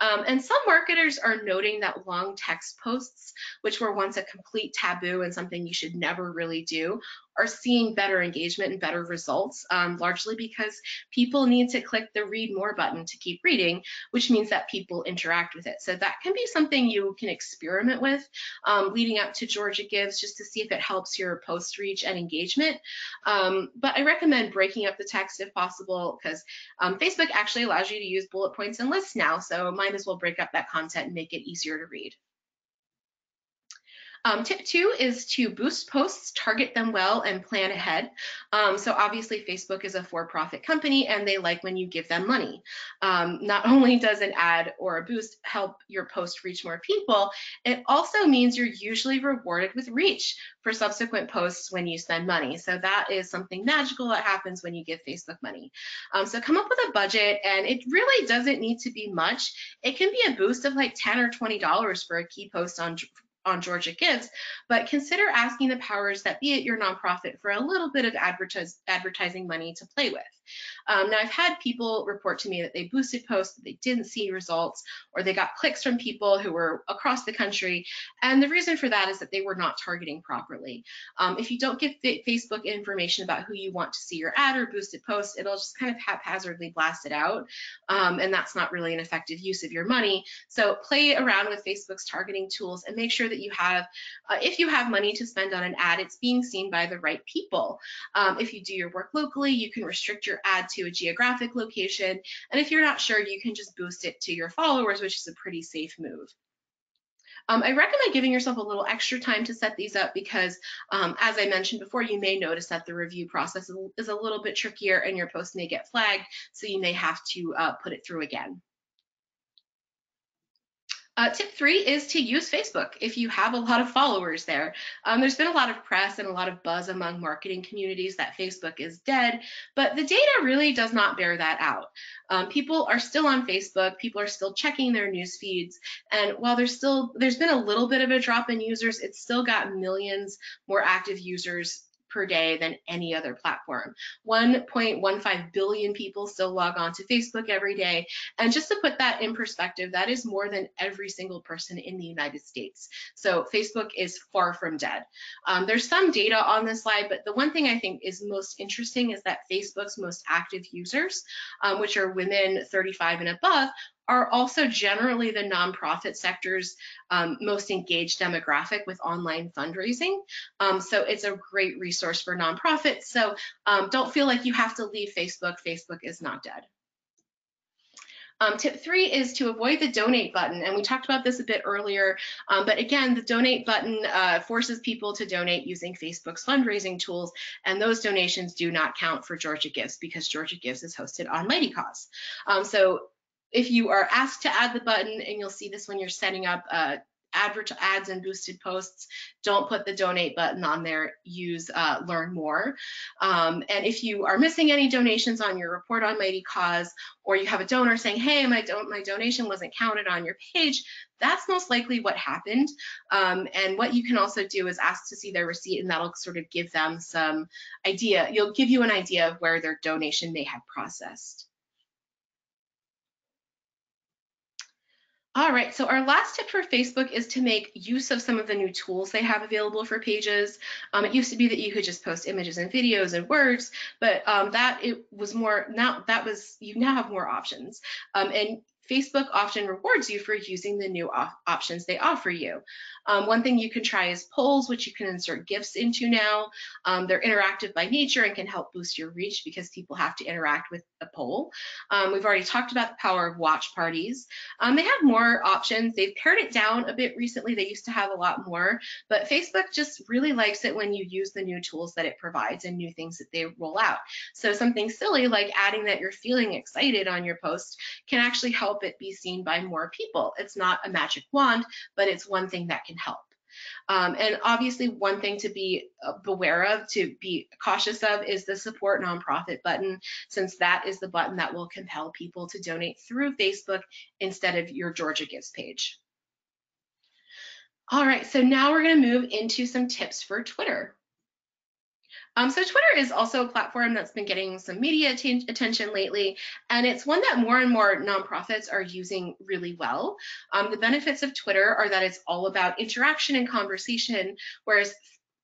Um, and some marketers are noting that long text posts, which were once a complete taboo and something you should never really do, are seeing better engagement and better results, um, largely because people need to click the read more button to keep reading, which means that people interact with it. So that can be something you can experiment with um, leading up to Georgia Gives just to see if it helps your post reach and engagement. Um, but I recommend breaking up the text if possible because um, Facebook actually allows you to use bullet points and lists now, so might as well break up that content and make it easier to read. Um, tip two is to boost posts, target them well, and plan ahead. Um, so obviously Facebook is a for-profit company and they like when you give them money. Um, not <laughs> only does an ad or a boost help your post reach more people, it also means you're usually rewarded with reach for subsequent posts when you spend money. So that is something magical that happens when you give Facebook money. Um, so come up with a budget and it really doesn't need to be much. It can be a boost of like 10 or $20 for a key post on on Georgia Gives, but consider asking the powers that be at your nonprofit for a little bit of advertise, advertising money to play with. Um, now, I've had people report to me that they boosted posts, that they didn't see results, or they got clicks from people who were across the country. And the reason for that is that they were not targeting properly. Um, if you don't give Facebook information about who you want to see your ad or boosted post, it'll just kind of haphazardly blast it out. Um, and that's not really an effective use of your money. So play around with Facebook's targeting tools and make sure that you have, uh, if you have money to spend on an ad, it's being seen by the right people. Um, if you do your work locally, you can restrict your ad to a geographic location. And if you're not sure, you can just boost it to your followers, which is a pretty safe move. Um, I recommend giving yourself a little extra time to set these up because, um, as I mentioned before, you may notice that the review process is a little bit trickier and your post may get flagged, so you may have to uh, put it through again. Uh, tip three is to use Facebook if you have a lot of followers there. Um, there's been a lot of press and a lot of buzz among marketing communities that Facebook is dead, but the data really does not bear that out. Um, people are still on Facebook, people are still checking their news feeds, and while there's still there's been a little bit of a drop in users, it's still got millions more active users per day than any other platform. 1.15 billion people still log on to Facebook every day. And just to put that in perspective, that is more than every single person in the United States. So Facebook is far from dead. Um, there's some data on this slide, but the one thing I think is most interesting is that Facebook's most active users, um, which are women 35 and above, are also generally the nonprofit sector's um, most engaged demographic with online fundraising. Um, so it's a great resource for nonprofits. So um, don't feel like you have to leave Facebook. Facebook is not dead. Um, tip three is to avoid the donate button. And we talked about this a bit earlier, um, but again, the donate button uh, forces people to donate using Facebook's fundraising tools, and those donations do not count for Georgia Gives because Georgia Gives is hosted on Mightycause. Um, so if you are asked to add the button, and you'll see this when you're setting up uh, ads and boosted posts, don't put the donate button on there, use uh, learn more. Um, and if you are missing any donations on your report on Mightycause, or you have a donor saying, hey, my, don my donation wasn't counted on your page, that's most likely what happened. Um, and what you can also do is ask to see their receipt and that'll sort of give them some idea, you'll give you an idea of where their donation may have processed. All right, so our last tip for Facebook is to make use of some of the new tools they have available for pages. Um, it used to be that you could just post images and videos and words, but um, that it was more now that was you now have more options. Um, and Facebook often rewards you for using the new op options they offer you. Um, one thing you can try is polls, which you can insert GIFs into now. Um, they're interactive by nature and can help boost your reach because people have to interact with the poll. Um, we've already talked about the power of watch parties. Um, they have more options. They've pared it down a bit recently. They used to have a lot more, but Facebook just really likes it when you use the new tools that it provides and new things that they roll out. So something silly like adding that you're feeling excited on your post can actually help it be seen by more people. It's not a magic wand, but it's one thing that can help. Um, and obviously, one thing to be uh, beware of, to be cautious of, is the support nonprofit button, since that is the button that will compel people to donate through Facebook instead of your Georgia Gives page. All right, so now we're going to move into some tips for Twitter. Um, so Twitter is also a platform that's been getting some media attention lately, and it's one that more and more nonprofits are using really well. Um, the benefits of Twitter are that it's all about interaction and conversation, whereas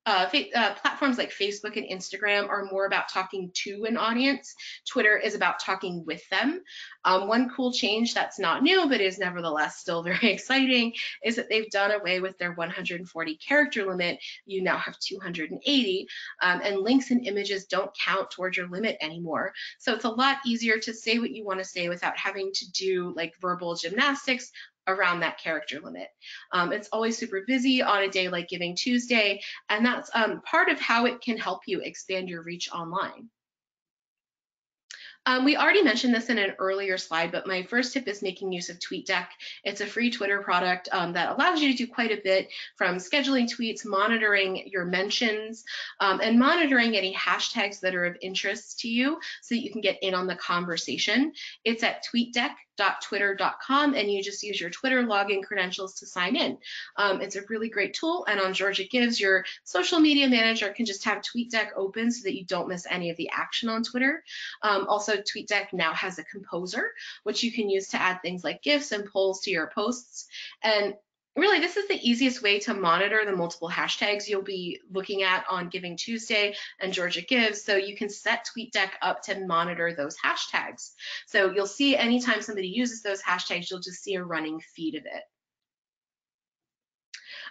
uh, uh, platforms like Facebook and Instagram are more about talking to an audience. Twitter is about talking with them. Um, one cool change that's not new, but is nevertheless still <laughs> very exciting, is that they've done away with their 140 character limit. You now have 280, um, and links and images don't count towards your limit anymore. So it's a lot easier to say what you want to say without having to do like verbal gymnastics around that character limit. Um, it's always super busy on a day like Giving Tuesday, and that's um, part of how it can help you expand your reach online. Um, we already mentioned this in an earlier slide, but my first tip is making use of TweetDeck. It's a free Twitter product um, that allows you to do quite a bit from scheduling tweets, monitoring your mentions, um, and monitoring any hashtags that are of interest to you so that you can get in on the conversation. It's at TweetDeck twitter.com and you just use your Twitter login credentials to sign in. Um, it's a really great tool and on Georgia Gives, your social media manager can just have TweetDeck open so that you don't miss any of the action on Twitter. Um, also, TweetDeck now has a composer, which you can use to add things like GIFs and polls to your posts. And really this is the easiest way to monitor the multiple hashtags you'll be looking at on Giving Tuesday and Georgia Gives. So you can set TweetDeck up to monitor those hashtags. So you'll see anytime somebody uses those hashtags, you'll just see a running feed of it.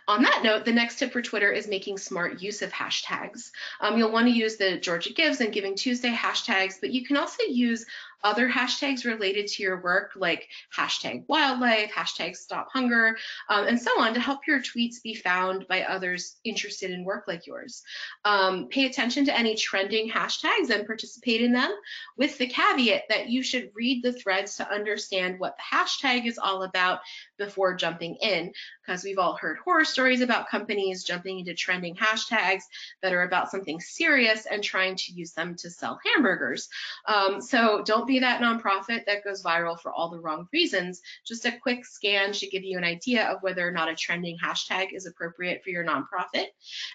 On that note, the next tip for Twitter is making smart use of hashtags. Um, you'll want to use the Georgia Gives and Giving Tuesday hashtags, but you can also use other hashtags related to your work, like hashtag wildlife, hashtag stop hunger, um, and so on to help your tweets be found by others interested in work like yours. Um, pay attention to any trending hashtags and participate in them with the caveat that you should read the threads to understand what the hashtag is all about before jumping in, because we've all heard horror stories about companies jumping into trending hashtags that are about something serious and trying to use them to sell hamburgers. Um, so don't be be that nonprofit that goes viral for all the wrong reasons. Just a quick scan should give you an idea of whether or not a trending hashtag is appropriate for your nonprofit.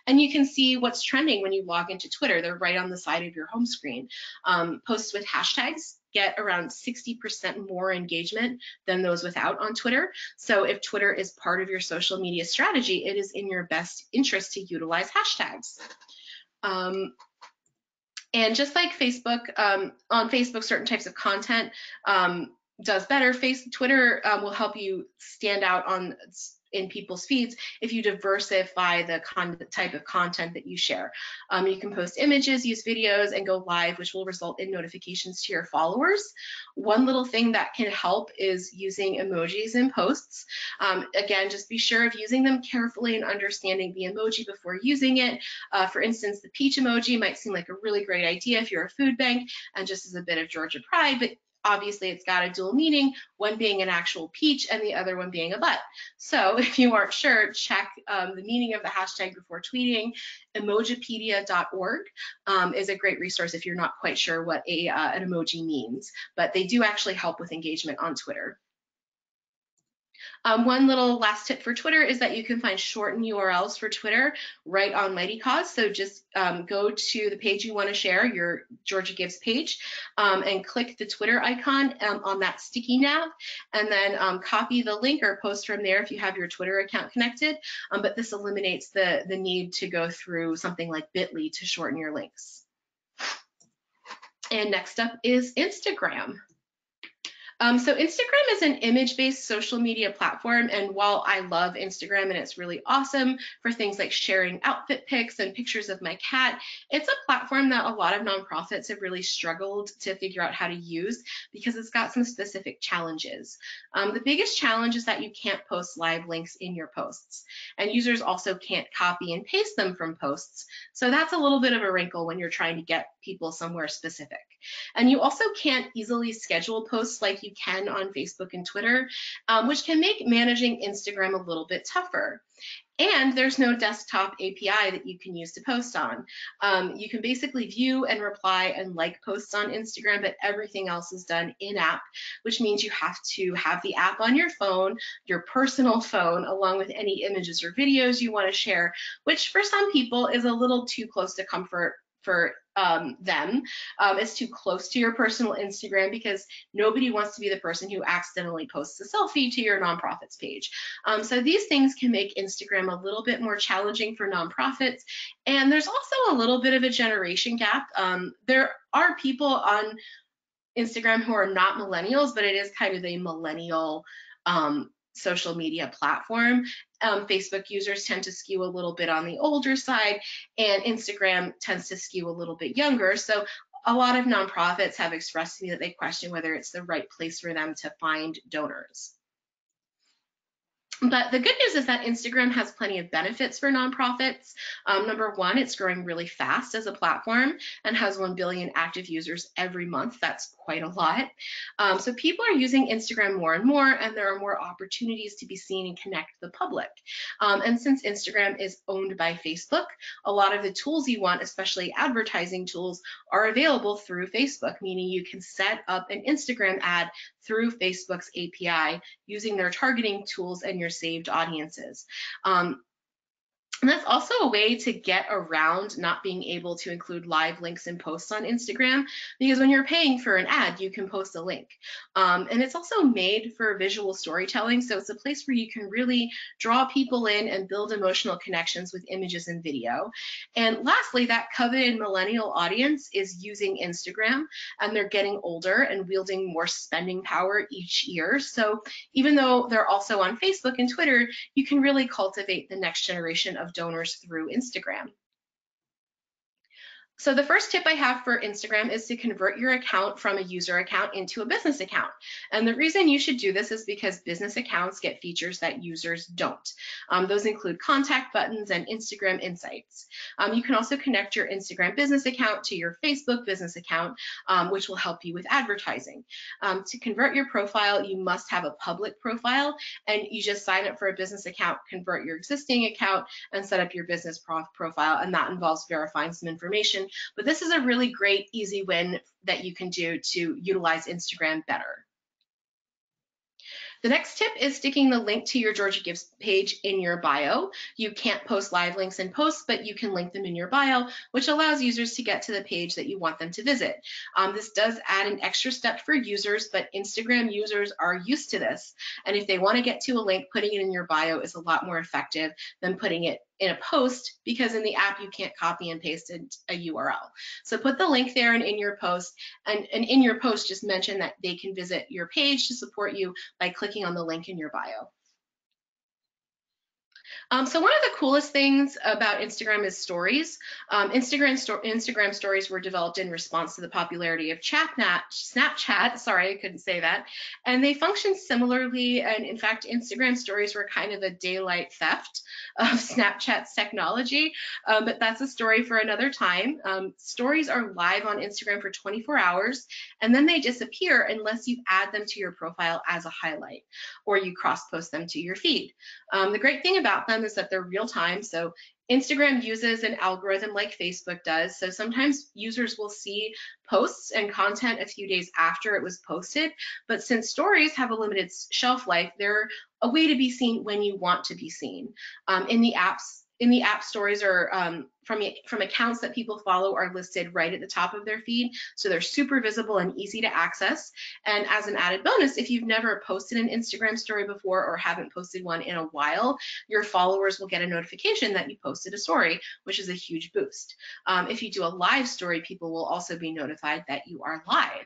And you can see what's trending when you log into Twitter. They're right on the side of your home screen. Um, posts with hashtags get around 60% more engagement than those without on Twitter. So if Twitter is part of your social media strategy, it is in your best interest to utilize hashtags. Um, and just like Facebook, um, on Facebook, certain types of content um, does better. Face Twitter um, will help you stand out on in people's feeds if you diversify the type of content that you share. Um, you can post images, use videos, and go live, which will result in notifications to your followers. One little thing that can help is using emojis in posts. Um, again, just be sure of using them carefully and understanding the emoji before using it. Uh, for instance, the peach emoji might seem like a really great idea if you're a food bank and just as a bit of Georgia pride, but obviously it's got a dual meaning, one being an actual peach and the other one being a butt. So <laughs> if you aren't sure, check um, the meaning of the hashtag before tweeting. Emojipedia.org um, is a great resource if you're not quite sure what a, uh, an emoji means, but they do actually help with engagement on Twitter. Um, one little last tip for Twitter is that you can find shortened URLs for Twitter right on Mightycause. So just um, go to the page you want to share, your Georgia Gives page, um, and click the Twitter icon um, on that sticky nav, and then um, copy the link or post from there if you have your Twitter account connected. Um, but this eliminates the, the need to go through something like Bitly to shorten your links. And next up is Instagram. Um, so Instagram is an image-based social media platform, and while I love Instagram and it's really awesome for things like sharing outfit pics and pictures of my cat, it's a platform that a lot of nonprofits have really struggled to figure out how to use because it's got some specific challenges. Um, the biggest challenge is that you can't post live links in your posts, and users also can't copy and paste them from posts. So that's a little bit of a wrinkle when you're trying to get people somewhere specific. And you also can't easily schedule posts like you can on Facebook and Twitter, um, which can make managing Instagram a little bit tougher. And there's no desktop API that you can use to post on. Um, you can basically view and reply and like posts on Instagram, but everything else is done in app, which means you have to have the app on your phone, your personal phone, along with any images or videos you want to share, which for some people is a little too close to comfort for um, them. Um, it's too close to your personal Instagram because nobody wants to be the person who accidentally posts a selfie to your nonprofits page. Um, so these things can make Instagram a little bit more challenging for nonprofits. And there's also a little bit of a generation gap. Um, there are people on Instagram who are not millennials, but it is kind of a millennial um, social media platform. Um, Facebook users tend to skew a little bit on the older side, and Instagram tends to skew a little bit younger. So a lot of nonprofits have expressed to me that they question whether it's the right place for them to find donors. But the good news is that Instagram has plenty of benefits for nonprofits. Um, number one, it's growing really fast as a platform and has 1 billion active users every month. That's quite a lot. Um, so people are using Instagram more and more, and there are more opportunities to be seen and connect the public. Um, and since Instagram is owned by Facebook, a lot of the tools you want, especially advertising tools, are available through Facebook, meaning you can set up an Instagram ad through Facebook's API using their targeting tools and your saved audiences. Um, and that's also a way to get around not being able to include live links in posts on Instagram because when you're paying for an ad, you can post a link. Um, and it's also made for visual storytelling. So it's a place where you can really draw people in and build emotional connections with images and video. And lastly, that coveted millennial audience is using Instagram and they're getting older and wielding more spending power each year. So even though they're also on Facebook and Twitter, you can really cultivate the next generation of of donors through Instagram. So the first tip I have for Instagram is to convert your account from a user account into a business account. And the reason you should do this is because business accounts get features that users don't. Um, those include contact buttons and Instagram insights. Um, you can also connect your Instagram business account to your Facebook business account, um, which will help you with advertising. Um, to convert your profile, you must have a public profile and you just sign up for a business account, convert your existing account and set up your business prof profile. And that involves verifying some information but this is a really great, easy win that you can do to utilize Instagram better. The next tip is sticking the link to your Georgia Gives page in your bio. You can't post live links in posts, but you can link them in your bio, which allows users to get to the page that you want them to visit. Um, this does add an extra step for users, but Instagram users are used to this. And if they want to get to a link, putting it in your bio is a lot more effective than putting it in a post because in the app you can't copy and paste a URL. So put the link there and in your post and, and in your post just mention that they can visit your page to support you by clicking on the link in your bio. Um, so one of the coolest things about Instagram is stories. Um, Instagram, sto Instagram stories were developed in response to the popularity of Chatnat, Snapchat, <laughs> sorry, I couldn't say that. And they function similarly. And in fact, Instagram stories were kind of a daylight theft <laughs> of Snapchat's technology. Um, but that's a story for another time. Um, stories are live on Instagram for 24 hours and then they disappear unless you add them to your profile as a highlight or you cross post them to your feed. Um, the great thing about them them is that they're real time. So Instagram uses an algorithm like Facebook does. So sometimes users will see posts and content a few days after it was posted. But since stories have a limited shelf life, they're a way to be seen when you want to be seen. Um, in the apps, in the app stories are um, from, from accounts that people follow are listed right at the top of their feed. So they're super visible and easy to access. And as an added bonus, if you've never posted an Instagram story before or haven't posted one in a while, your followers will get a notification that you posted a story, which is a huge boost. Um, if you do a live story, people will also be notified that you are live.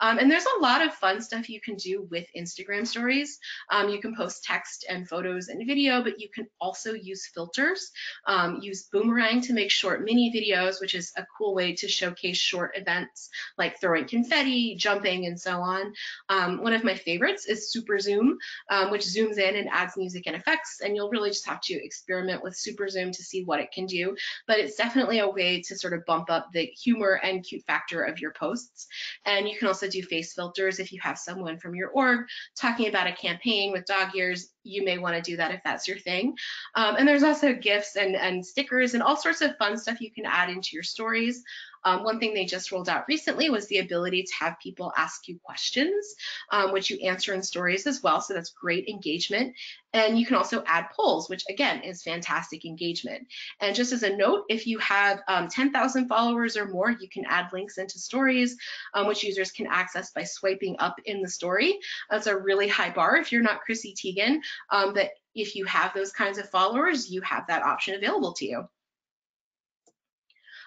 Um, and there's a lot of fun stuff you can do with Instagram stories. Um, you can post text and photos and video, but you can also use filters, um, use Boomerang to make short mini videos, which is a cool way to showcase short events like throwing confetti, jumping, and so on. Um, one of my favorites is Super Zoom, um, which zooms in and adds music and effects, and you'll really just have to experiment with Super Zoom to see what it can do, but it's definitely a way to sort of bump up the humor and cute factor of your posts. And you can also do face filters if you have someone from your org talking about a campaign with dog ears you may want to do that if that's your thing. Um, and there's also GIFs and, and stickers and all sorts of fun stuff you can add into your stories. Um, one thing they just rolled out recently was the ability to have people ask you questions, um, which you answer in stories as well. So that's great engagement. And you can also add polls, which again is fantastic engagement. And just as a note, if you have um, 10,000 followers or more, you can add links into stories, um, which users can access by swiping up in the story. That's a really high bar if you're not Chrissy Teigen, um, but if you have those kinds of followers, you have that option available to you.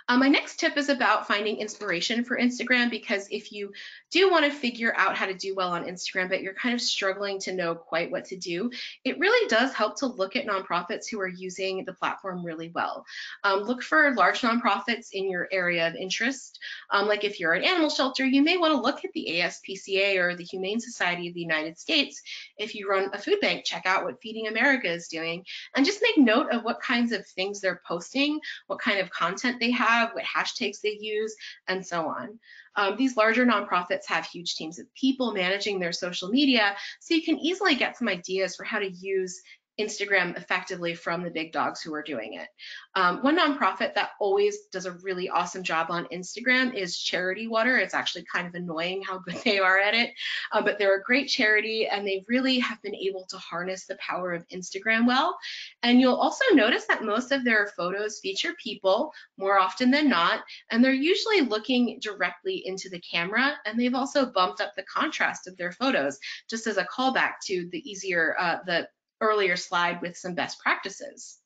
Um, my next tip is about finding inspiration for Instagram because if you do want to figure out how to do well on Instagram, but you're kind of struggling to know quite what to do, it really does help to look at nonprofits who are using the platform really well. Um, look for large nonprofits in your area of interest. Um, like if you're an animal shelter, you may want to look at the ASPCA or the Humane Society of the United States. If you run a food bank, check out what Feeding America is doing and just make note of what kinds of things they're posting, what kind of content they have have, what hashtags they use, and so on. Um, these larger nonprofits have huge teams of people managing their social media, so you can easily get some ideas for how to use Instagram effectively from the big dogs who are doing it. Um, one nonprofit that always does a really awesome job on Instagram is Charity Water. It's actually kind of annoying how good they are at it, um, but they're a great charity and they really have been able to harness the power of Instagram well. And you'll also notice that most of their photos feature people more often than not, and they're usually looking directly into the camera. And they've also bumped up the contrast of their photos just as a callback to the easier, uh, the earlier slide with some best practices.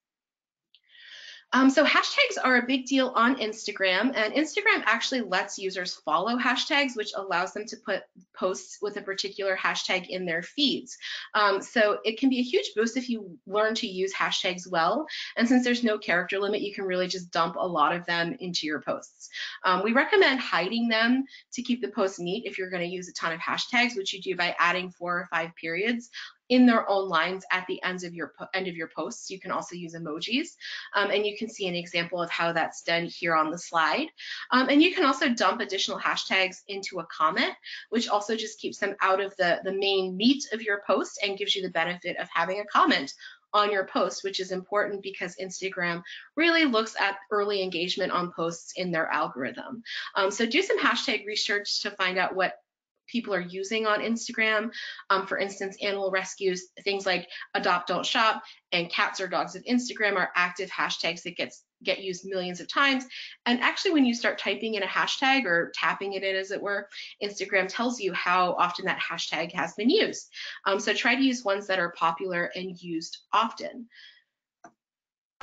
Um, so hashtags are a big deal on Instagram and Instagram actually lets users follow hashtags which allows them to put posts with a particular hashtag in their feeds. Um, so it can be a huge boost if you learn to use hashtags well and since there's no character limit you can really just dump a lot of them into your posts. Um, we recommend hiding them to keep the post neat if you're going to use a ton of hashtags which you do by adding four or five periods in their own lines at the ends of your end of your posts. You can also use emojis, um, and you can see an example of how that's done here on the slide. Um, and you can also dump additional hashtags into a comment, which also just keeps them out of the, the main meat of your post and gives you the benefit of having a comment on your post, which is important because Instagram really looks at early engagement on posts in their algorithm. Um, so do some hashtag research to find out what people are using on Instagram. Um, for instance, animal rescues, things like adopt, don't shop, and cats or dogs of Instagram are active hashtags that gets get used millions of times. And actually, when you start typing in a hashtag or tapping it in, as it were, Instagram tells you how often that hashtag has been used. Um, so try to use ones that are popular and used often.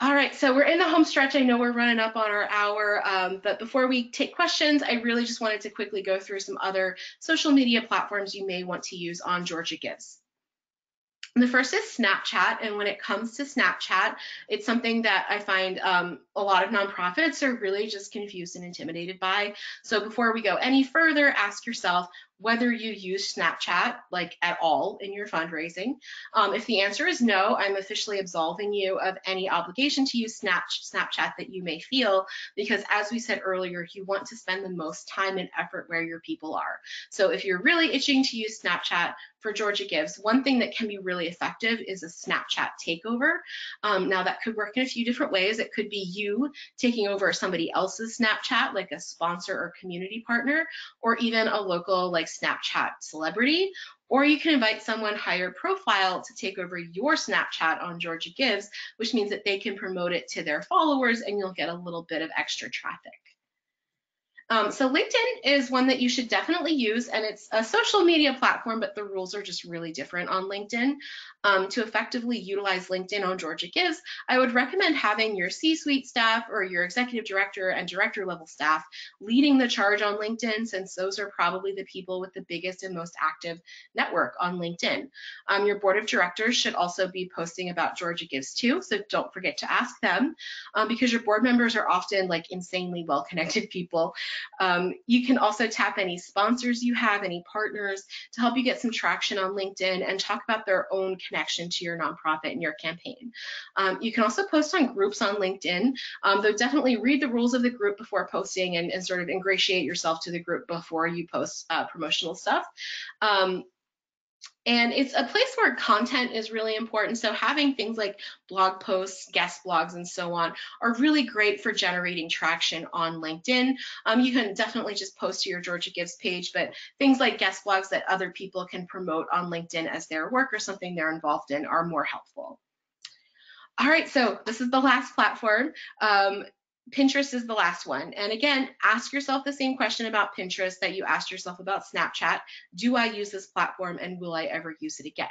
All right, so we're in the home stretch. I know we're running up on our hour, um, but before we take questions, I really just wanted to quickly go through some other social media platforms you may want to use on Georgia Gives. The first is Snapchat, and when it comes to Snapchat, it's something that I find um, a lot of nonprofits are really just confused and intimidated by. So before we go any further, ask yourself, whether you use Snapchat like at all in your fundraising. Um, if the answer is no, I'm officially absolving you of any obligation to use Snapchat that you may feel, because as we said earlier, you want to spend the most time and effort where your people are. So if you're really itching to use Snapchat for Georgia Gives, one thing that can be really effective is a Snapchat takeover. Um, now that could work in a few different ways. It could be you taking over somebody else's Snapchat, like a sponsor or community partner, or even a local like Snapchat celebrity, or you can invite someone higher profile to take over your Snapchat on Georgia Gives, which means that they can promote it to their followers and you'll get a little bit of extra traffic. Um, so LinkedIn is one that you should definitely use, and it's a social media platform, but the rules are just really different on LinkedIn. Um, to effectively utilize LinkedIn on Georgia Gives, I would recommend having your C-suite staff or your executive director and director level staff leading the charge on LinkedIn, since those are probably the people with the biggest and most active network on LinkedIn. Um, your board of directors should also be posting about Georgia Gives too, so don't forget to ask them, um, because your board members are often like insanely well-connected <laughs> people. Um, you can also tap any sponsors you have, any partners to help you get some traction on LinkedIn and talk about their own connection to your nonprofit and your campaign. Um, you can also post on groups on LinkedIn, um, though definitely read the rules of the group before posting and, and, sort of ingratiate yourself to the group before you post uh, promotional stuff. Um, and it's a place where content is really important. So having things like blog posts, guest blogs, and so on are really great for generating traction on LinkedIn. Um, you can definitely just post to your Georgia Gives page, but things like guest blogs that other people can promote on LinkedIn as their work or something they're involved in are more helpful. All right, so this is the last platform. Um, Pinterest is the last one. And again, ask yourself the same question about Pinterest that you asked yourself about Snapchat. Do I use this platform and will I ever use it again?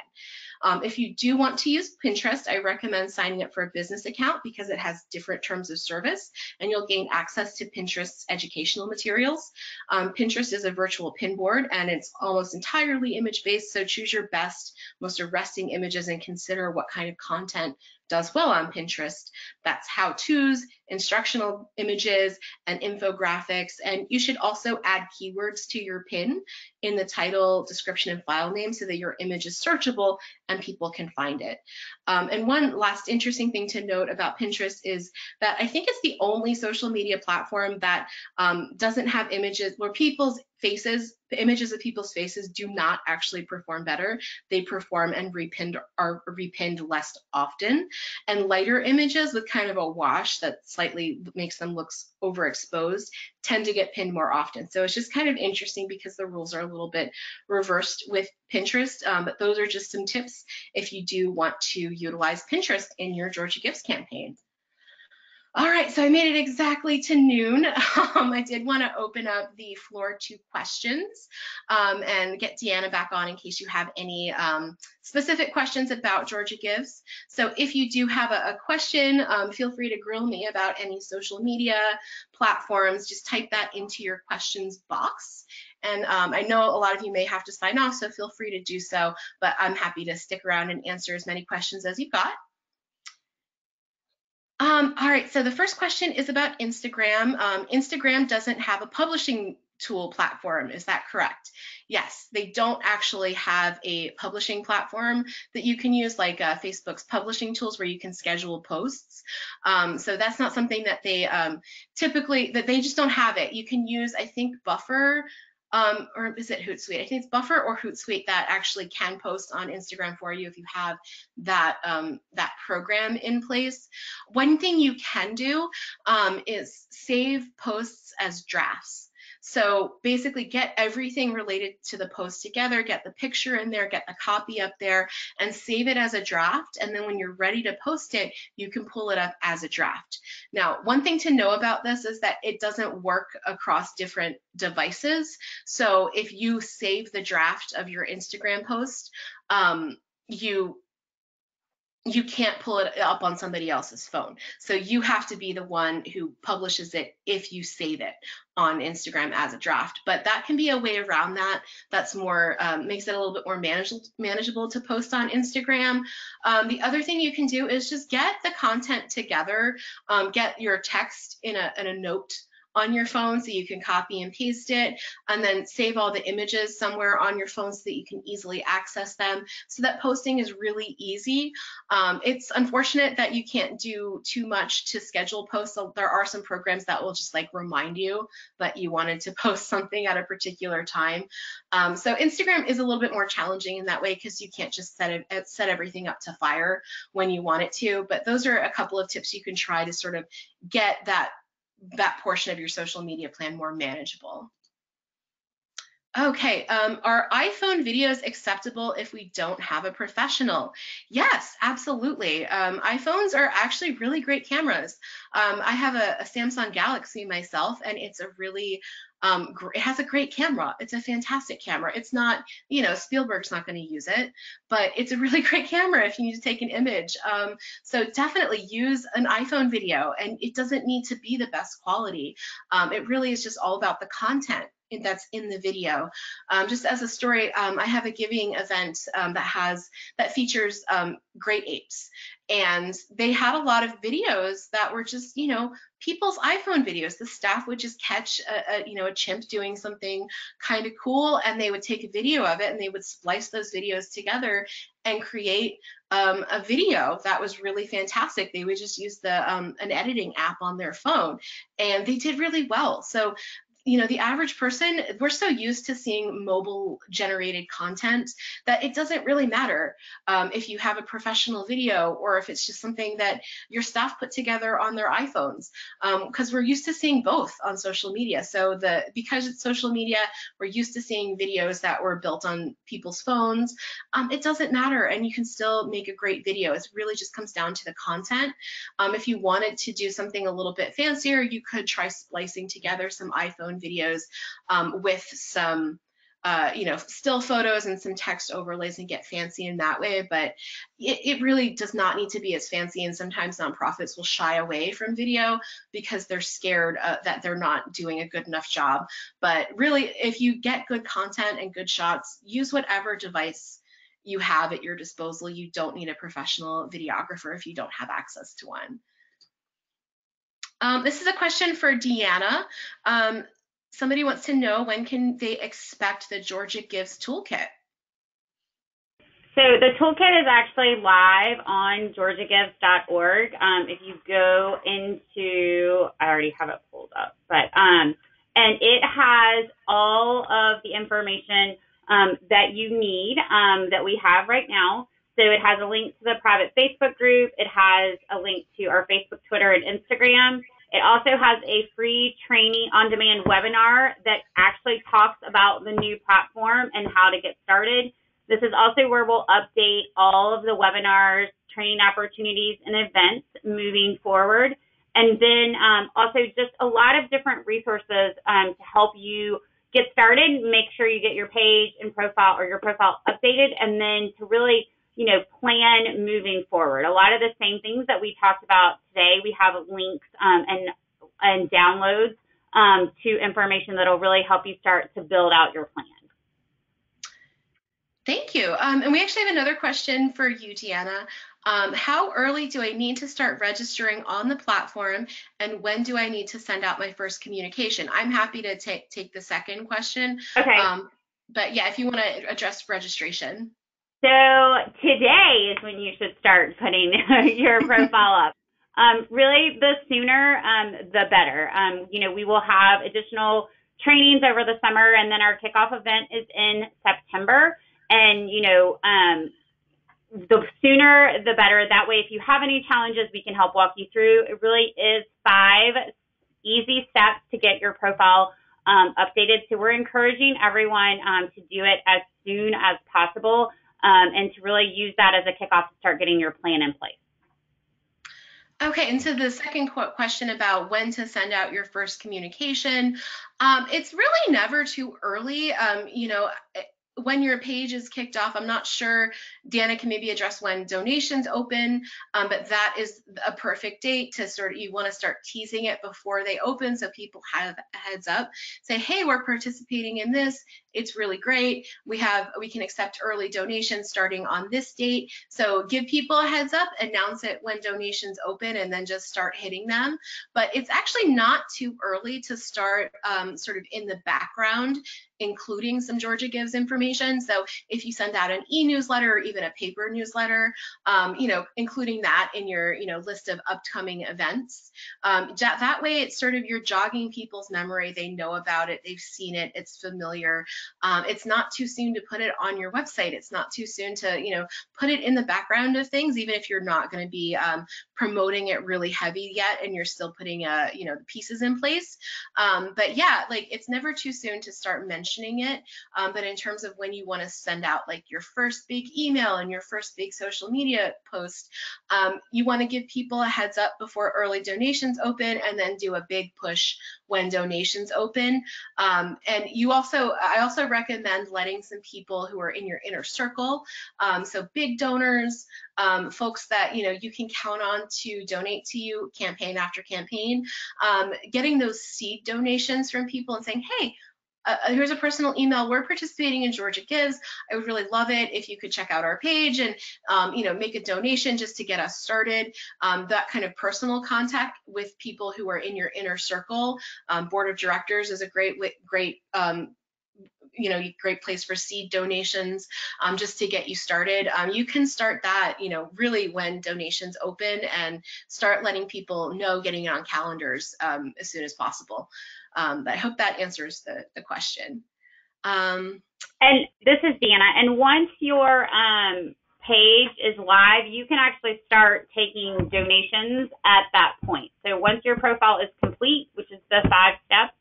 Um, if you do want to use Pinterest, I recommend signing up for a business account because it has different terms of service and you'll gain access to Pinterest's educational materials. Um, Pinterest is a virtual pin board and it's almost entirely image based. So choose your best, most arresting images and consider what kind of content does well on Pinterest. That's how-tos, instructional images, and infographics. And you should also add keywords to your pin in the title, description, and file name so that your image is searchable and people can find it. Um, and one last interesting thing to note about Pinterest is that I think it's the only social media platform that um, doesn't have images where people's faces, images of people's faces do not actually perform better. They perform and repinned are repinned less often. And lighter images with kind of a wash that slightly makes them look overexposed tend to get pinned more often. So it's just kind of interesting because the rules are a little bit reversed with Pinterest. Um, but those are just some tips if you do want to utilize Pinterest in your Georgia Gives campaign. All right, so I made it exactly to noon. <laughs> Um, I did want to open up the floor to questions um, and get Deanna back on in case you have any um, specific questions about Georgia Gives. So if you do have a, a question, um, feel free to grill me about any social media platforms. Just type that into your questions box. And um, I know a lot of you may have to sign off, so feel free to do so, but I'm happy to stick around and answer as many questions as you've got. Um, all right, so the first question is about Instagram. Um, Instagram doesn't have a publishing tool platform, is that correct? Yes, they don't actually have a publishing platform that you can use like uh, Facebook's publishing tools where you can schedule posts. Um, so that's not something that they um, typically, that they just don't have it. You can use, I think, Buffer um, or is it Hootsuite? I think it's Buffer or Hootsuite that actually can post on Instagram for you if you have that um, that program in place. One thing you can do um, is save posts as drafts. So basically get everything related to the post together, get the picture in there, get the copy up there and save it as a draft. And then when you're ready to post it, you can pull it up as a draft. Now, one thing to know about this is that it doesn't work across different devices. So if you save the draft of your Instagram post, um, you you can't pull it up on somebody else's phone. So you have to be the one who publishes it if you save it on Instagram as a draft. But that can be a way around that. That's more, um, makes it a little bit more manageable, manageable to post on Instagram. Um, the other thing you can do is just get the content together, um, get your text in a, in a note on your phone so you can copy and paste it and then save all the images somewhere on your phone so that you can easily access them so that posting is really easy. Um, it's unfortunate that you can't do too much to schedule posts. So there are some programs that will just like remind you that you wanted to <laughs> post something at a particular time. Um, so Instagram is a little bit more challenging in that way because you can't just set it, uh, set everything up to fire when you want it to. But those are a couple of tips you can try to sort of get that that portion of your social media plan more manageable. Okay, um, are iPhone videos acceptable if we don't have a professional? Yes, absolutely. Um, iPhones are actually really great cameras. Um, I have a, a, Samsung Galaxy myself, and it's a really um, it has a great camera. It's a fantastic camera. It's not, you know, Spielberg's not going to use it, but it's a really <laughs> great camera if you need to take an image. Um, so definitely use an iPhone video, and it doesn't need to be the best quality. Um, it really is just all about the content that's in the video. Um, just as a story, um, I have a giving event um, that has that features um, great apes, and they had a lot of videos that were just you know people's iphone videos. The staff would just catch a, a you know a chimp doing something kind of cool and they would take a video of it and they would splice those videos together and create um, a video that was really fantastic. They would just use the um, an editing app on their phone and they did really well. So you know the average person we're so used to seeing mobile generated content that it doesn't really matter um, if you have a professional video or if it's just something that your staff put together on their iphones because um, we're used to seeing both on social media. So the because it's social media we're used to seeing videos that were built on people's phones. Um, it doesn't matter and you can still make a great video. It really just comes down to the content. Um, if you wanted to do something a little bit fancier you could try splicing together some iphone videos um, with some uh, you know, still photos and some text overlays and get fancy in that way. But it, it, really does not need to be as fancy. And sometimes nonprofits will shy away from video because they're scared uh, that they're not doing a good enough job. But really, if you get good content and good shots, use whatever device you have at your disposal. You don't need a professional videographer if you don't have access to one. Um, this is a question for Deanna. Um, somebody wants to know when can they expect the Georgia Gives toolkit? So the toolkit is actually live on georgiagives.org. Um, if you go into, I already have it pulled up, but um, and it has all of the information um, that you need um, that we have right now. So it has a link to the private Facebook group. It has a link to our Facebook, Twitter, and Instagram. It also has a free training on demand webinar that actually talks about the new platform and how to get started. This is also where we'll update all of the webinars, training opportunities, and events moving forward. And then um, also just a lot of different resources um, to help you get started, make sure you get your page and profile or your profile updated, and then to really you know, plan moving forward. A lot of the same things that we talked about today, we have links um, and and downloads um, to information that'll really help you start to build out your plan. Thank you. Um, and we actually have another question for you, Deanna. Um, how early do I need to start registering on the platform, and when do I need to send out my first communication? I'm happy to take take the second question. Okay. Um, but yeah, if you want to address registration. So today is when you should start putting <laughs> your profile up. Um, really, the sooner, um, the better. Um, you know, we will have additional trainings over the summer, and then our kickoff event is in September. And you know, um, the sooner the better. That way, if you have any challenges, we can help walk you through. It really is five easy steps to get your profile um, updated. So we're encouraging everyone um, to do it as soon as possible um, and to really use that as a kickoff to start getting your plan in place. Okay, and so the second question about when to send out your first communication, um, it's really never too early. Um, you know, when your page is kicked off, I'm not sure, Dana can maybe address when donations open, um, but that is a perfect date to sort of, you want to start teasing it before they open so people have a heads up. Say, hey, we're participating in this. It's really great. We have, we can accept early donations starting on this date. So give people a heads up, announce it when donations open, and then just start hitting them. But it's actually not too early to start um, sort of in the background including some Georgia Gives information. So if you send out an e-newsletter or even a paper newsletter, um, you know, including that in your, you know, list of upcoming events. Um, that, that way it's sort of you're jogging people's memory. They know about it. They've seen it. It's familiar. Um, it's not too soon to put it on your website. It's not too soon to, you know, put it in the background of things, even if you're not going to be um, promoting it really heavy yet and you're still putting, uh, you know, the pieces in place. Um, but yeah, like it's never too soon to start mentioning it. Um, but in terms of when you want to send out like your first big email and your first big social media post, um, you want to give people a heads up before early donations open and then do a big push when donations open. Um, and you also, I also recommend letting some people who are in your inner circle, um, so big donors, um, folks that you know you can count on to donate to you campaign after campaign, um, getting those seed donations from people and saying, hey, uh, uh, here's a personal email. We're participating in Georgia Gives. I would really love it if you could check out our page and um, you know make a donation just to get us started. Um, that kind of personal contact with people who are in your inner circle. Um, Board of directors is a great great um, you know great place for seed donations um, just to get you started um, you can start that you know really when donations open and start letting people know getting it on calendars um, as soon as possible um, but I hope that answers the, the question. Um, and this is Dana. And once your um, page is live, you can actually start taking donations at that point. So once your profile is complete, which is the five steps,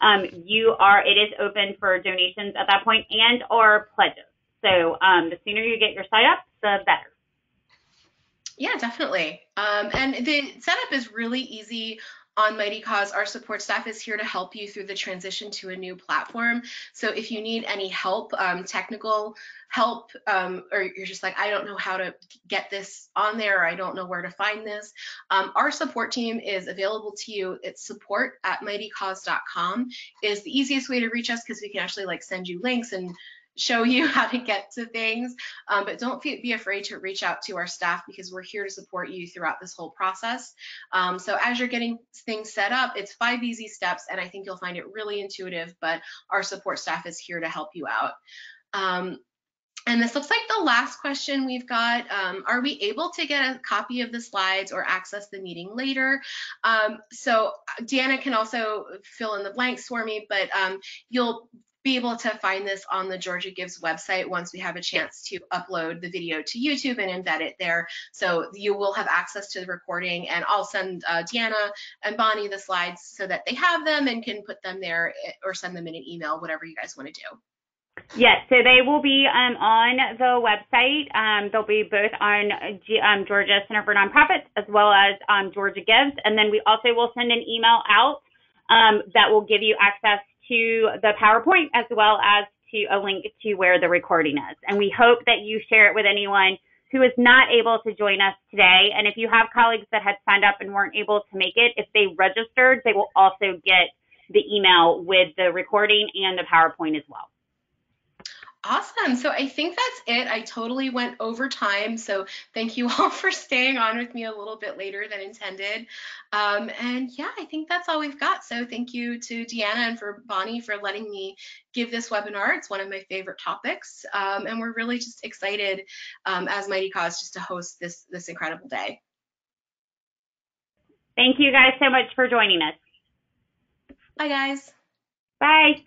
um, you are it is open for donations at that point and or pledges. So um, the sooner you get your site up, the better. Yeah, definitely. Um, and the setup is really easy on Mightycause, our support staff is here to help you through the transition to a new platform. So if you need any help, um, technical help, um, or you're just like, I don't know how to get this on there, or I don't know where to find this, um, our support team is available to you. It's support at mightycause.com is the easiest way to reach us because we can actually like send you links and show you <laughs> how to get to things. Um, but don't be afraid to reach out to our staff because we're here to support you throughout this whole process. Um, so as you're getting things set up, it's five easy steps, and I think you'll find it really intuitive, but our support staff is here to help you out. Um, and this looks like the last question we've got. Um, are we able to get a copy of the slides or access the meeting later? Um, so Deanna can also fill in the blanks for me, but um, you'll be able to find this on the Georgia Gives website once we have a chance to upload the video to YouTube and embed it there. So you will have access to the recording and I'll send uh, Deanna and Bonnie the slides so that they have them and can put them there eh, or send them in an email, whatever you guys want to do. Yes, so they will be um, on the website. Um, they'll be both on um, Georgia Center for Nonprofits as well as Georgia Gives. And then we also will send an email out um, that will give you access to the PowerPoint as well as to a link to where the recording is. And we hope that you share it with anyone who is not able to join us today. And if you have colleagues that had signed up and weren't able to make it, if they registered, they will also get the email with the recording and the PowerPoint as well. Awesome. So I think that's it. I totally went over time. So thank you <laughs> all for staying on with me a little bit later than intended. Um, and yeah, I think that's all we've got. So thank you to Deanna and for Bonnie for letting me give this webinar. It's one of my favorite topics. Um, and we're really just excited um, as Mightycause just to host this, this incredible day. Thank you guys so much for joining us. Bye guys. Bye.